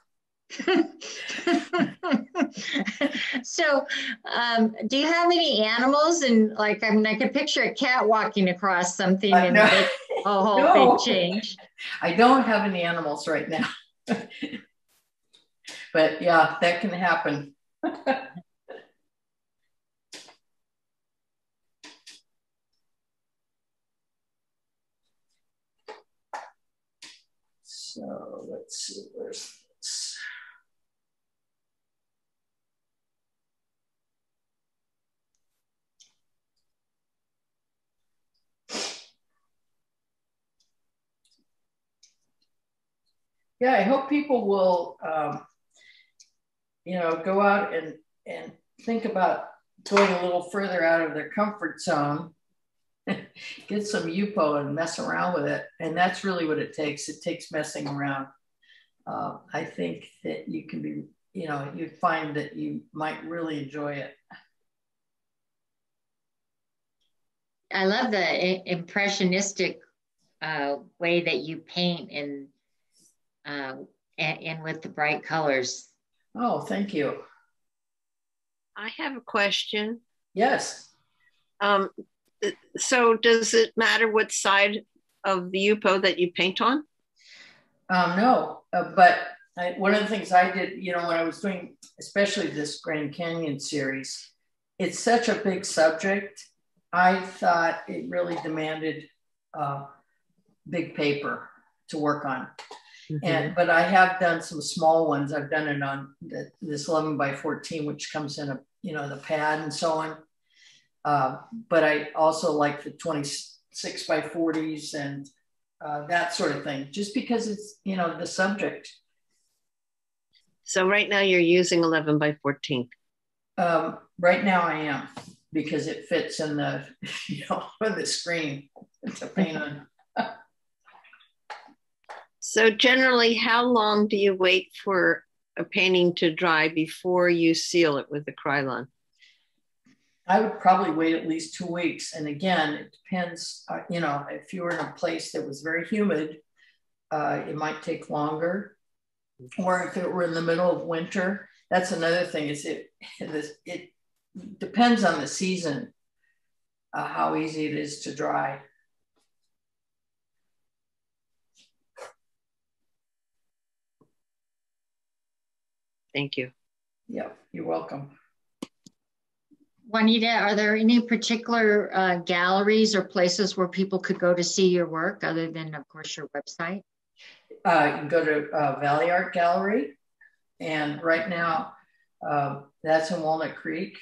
So, um, do you have any animals? And like, I mean, I could picture a cat walking across something uh, and no. a whole no. big change. I don't have any animals right now, but yeah, that can happen. so let's see, where's yeah, I hope people will, um, you know, go out and, and think about going a little further out of their comfort zone, get some Yupo and mess around with it. And that's really what it takes. It takes messing around. Uh, I think that you can be, you know, you find that you might really enjoy it. I love the impressionistic uh, way that you paint and uh, and, and with the bright colors. Oh, thank you. I have a question. Yes. Um, so does it matter what side of the Yupo that you paint on? Um, no, uh, but I, one of the things I did, you know, when I was doing, especially this Grand Canyon series, it's such a big subject. I thought it really demanded uh, big paper to work on. Mm-hmm. And but I have done some small ones. I've done it on the, this 11 by 14, which comes in a you know the pad and so on. Uh, but I also like the 26 by 40s and uh, that sort of thing, just because it's you know the subject. So right now you're using 11 by 14. Um, right now I am because it fits in the you know the screen to paint on. So generally, how long do you wait for a painting to dry before you seal it with the Krylon? I would probably wait at least two weeks. And again, it depends, uh, you know, if you were in a place that was very humid, uh, it might take longer. Or if it were in the middle of winter, that's another thing is it, it depends on the season, uh, how easy it is to dry. Thank you. Yeah, you're welcome. Juanita, are there any particular uh, galleries or places where people could go to see your work other than, of course, your website? Uh, you can go to uh, Valley Art Gallery. And right now, uh, that's in Walnut Creek.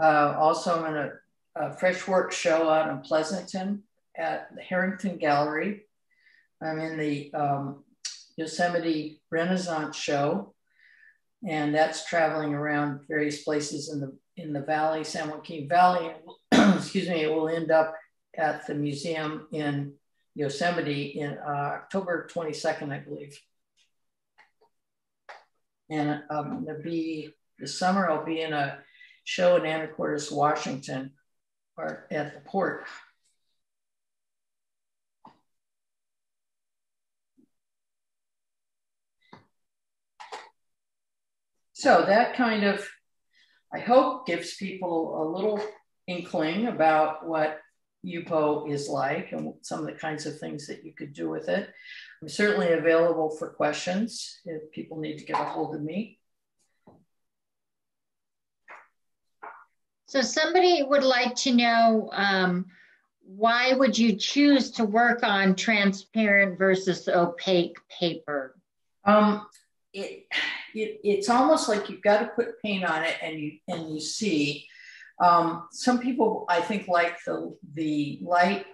Uh, also, I'm in a, a fresh work show out in Pleasanton at the Harrington Gallery. I'm in the um, Yosemite Renaissance show and that's traveling around various places in the in the valley, San Joaquin Valley. Excuse me, it will end up at the museum in Yosemite in uh, October 22nd, I believe. And um, be the summer, I'll be in a show in Anacortes, Washington, or at the port. So that kind of, I hope, gives people a little inkling about what Yupo is like and some of the kinds of things that you could do with it. I'm certainly available for questions if people need to get a hold of me. So somebody would like to know um, why would you choose to work on transparent versus opaque paper? Um, it, it it's almost like you've got to put paint on it and you and you see. Um, some people I think like the the light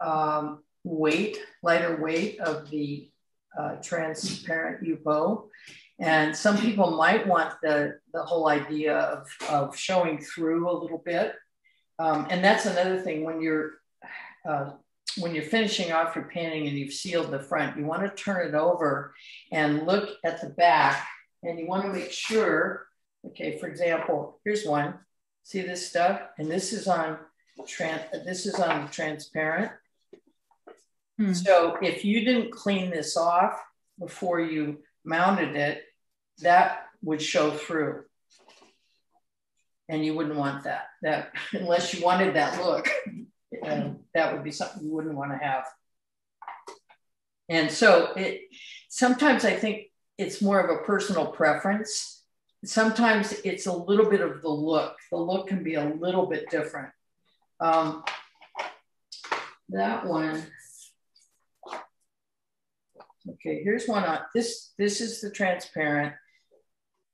um, weight, lighter weight of the uh, transparent Yupo. And some people might want the, the whole idea of, of showing through a little bit. Um, and that's another thing when you're uh, when you're finishing off your painting and you've sealed the front, you want to turn it over and look at the back and you want to make sure, okay, for example, here's one, see this stuff? And this is on, trans this is on transparent. Hmm. So if you didn't clean this off before you mounted it, that would show through. And you wouldn't want that. That unless you wanted that look, and that would be something you wouldn't want to have. And so it sometimes I think it's more of a personal preference. Sometimes it's a little bit of the look. The look can be a little bit different. Um, that one, Okay, here's one on this. This is the transparent,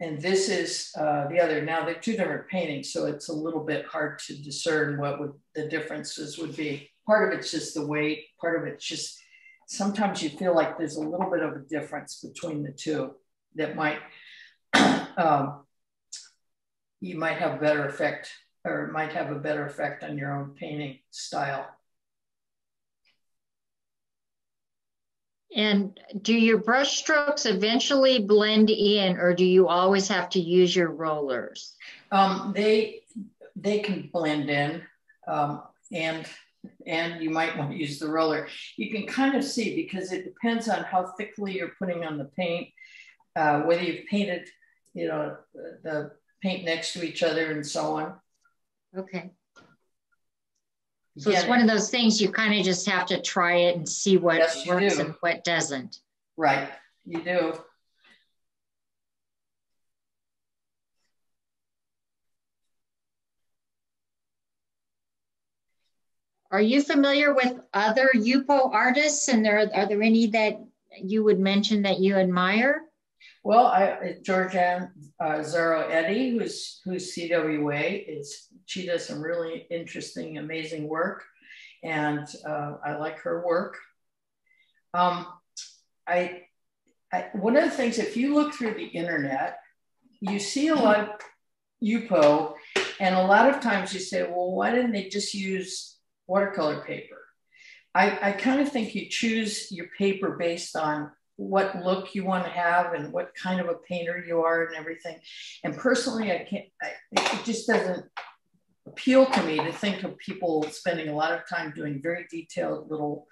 and this is uh, the other. Now they're two different paintings, so it's a little bit hard to discern what would the differences would be. Part of it's just the weight. Part of it's just sometimes you feel like there's a little bit of a difference between the two that might um, you might have better effect or might have a better effect on your own painting style. And do your brush strokes eventually blend in or do you always have to use your rollers? Um, they they can blend in um, and and you might want to use the roller. You can kind of see because it depends on how thickly you're putting on the paint, uh, whether you've painted, you know, the paint next to each other and so on. Okay. So yeah. it's one of those things you kind of just have to try it and see what yes, works and what doesn't. Right, you do. Are you familiar with other Yupo artists and there are there any that you would mention that you admire? Well, I, Georgianne uh, Zaro Eddy, who's who's CWA, is she does some really interesting, amazing work, and uh, I like her work. Um, I, I one of the things, if you look through the internet, you see a lot of Yupo, and a lot of times you say, well, why didn't they just use watercolor paper? I, I kind of think you choose your paper based on what look you want to have and what kind of a painter you are and everything. And personally, I can't, I, it just doesn't appeal to me to think of people spending a lot of time doing very detailed little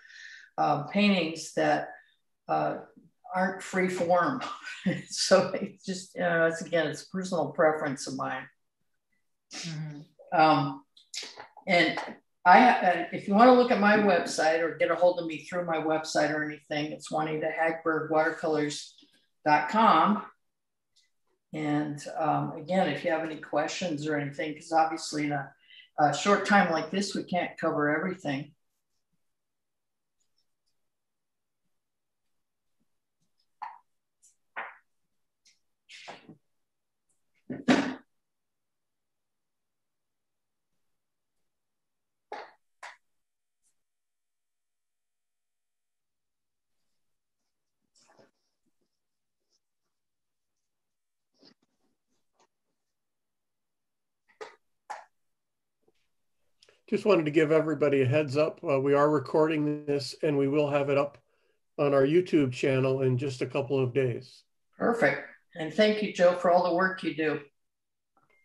uh, paintings that uh, aren't free form. so it's just, you know, it's again, it's personal preference of mine. Mm-hmm. Um, and I, uh, if you want to look at my website or get a hold of me through my website or anything, it's Juanita Hagberg watercolors.com. And um, again, if you have any questions or anything, because obviously in a, a short time like this, we can't cover everything. Just wanted to give everybody a heads up. Uh, we are recording this and we will have it up on our YouTube channel in just a couple of days. Perfect. And thank you, Joe, for all the work you do.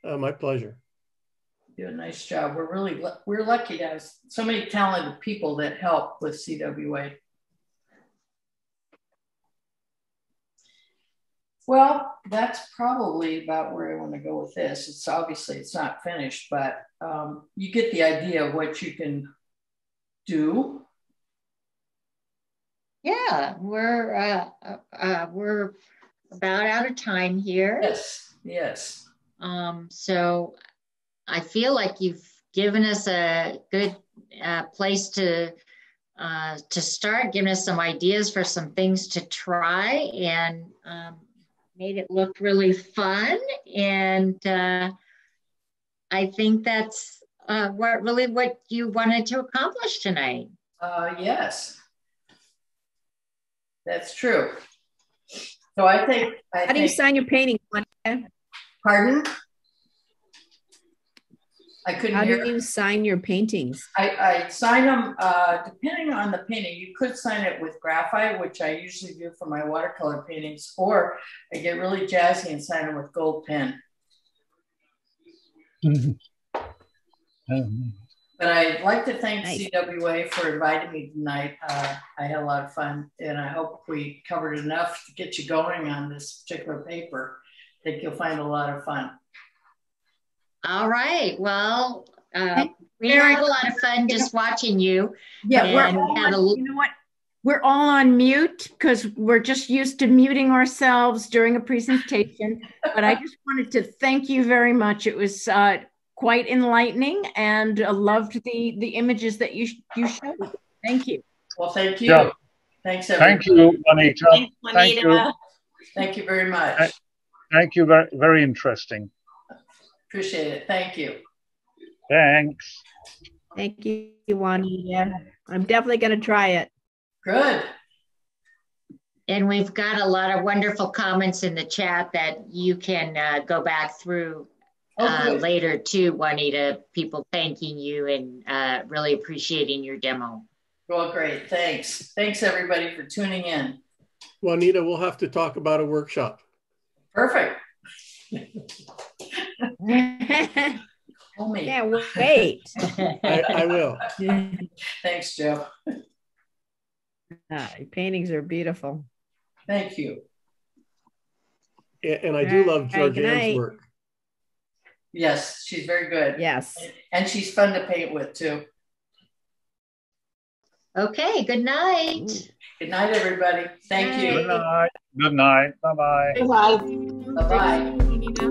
Uh, my pleasure. You do a nice job. We're really we're lucky to have so many talented people that help with CWA. Well, that's probably about where I want to go with this. It's obviously it's not finished, but um, you get the idea of what you can do. Yeah, we're uh, uh, uh, we're about out of time here. Yes, yes. Um, so I feel like you've given us a good uh, place to uh, to start, giving us some ideas for some things to try, and um, made it look really fun. And uh, I think that's uh, what really what you wanted to accomplish tonight. Uh, yes, that's true. So I think. I How think, do you sign your painting? Pardon? I couldn't How hear. do you sign your paintings? I, I sign them uh, depending on the painting. You could sign it with graphite, which I usually do for my watercolor paintings, or I get really jazzy and sign them with gold pen. Um, But I'd like to thank Nice. CWA for inviting me tonight. Uh, I had a lot of fun, and I hope we covered enough to get you going on this particular paper. I think you'll find a lot of fun. All right. Well, uh, we had a lot of fun just watching you. Yeah, we're all had on, a- you know what? We're all on mute because we're just used to muting ourselves during a presentation. but I just wanted to thank you very much. It was uh, quite enlightening, and uh, loved the the images that you you showed. Thank you. Well, thank you. Yeah. Thanks, everybody. Thank you, Juanita. Thanks, Thank you. Thank you very much. Thank- Thank you. Very, very interesting. Appreciate it. Thank you. Thanks. Thank you, Juanita. I'm definitely going to try it. Good. And we've got a lot of wonderful comments in the chat that you can uh, go back through Oh, uh, good. later too, Juanita. People thanking you and uh, really appreciating your demo. Well, great. Thanks. Thanks, everybody, for tuning in. Juanita, we'll have to talk about a workshop. Perfect. yeah, Tell me. wait. I, I will. Thanks, Joe. Ah, your paintings are beautiful. Thank you. A- And I do love All right, good Georgianne's work. Yes, she's very good. Yes. And she's fun to paint with, too. Okay, good night. Good night, everybody. Thank you. Good night. Good night. Bye-bye. Bye-bye. bye. Bye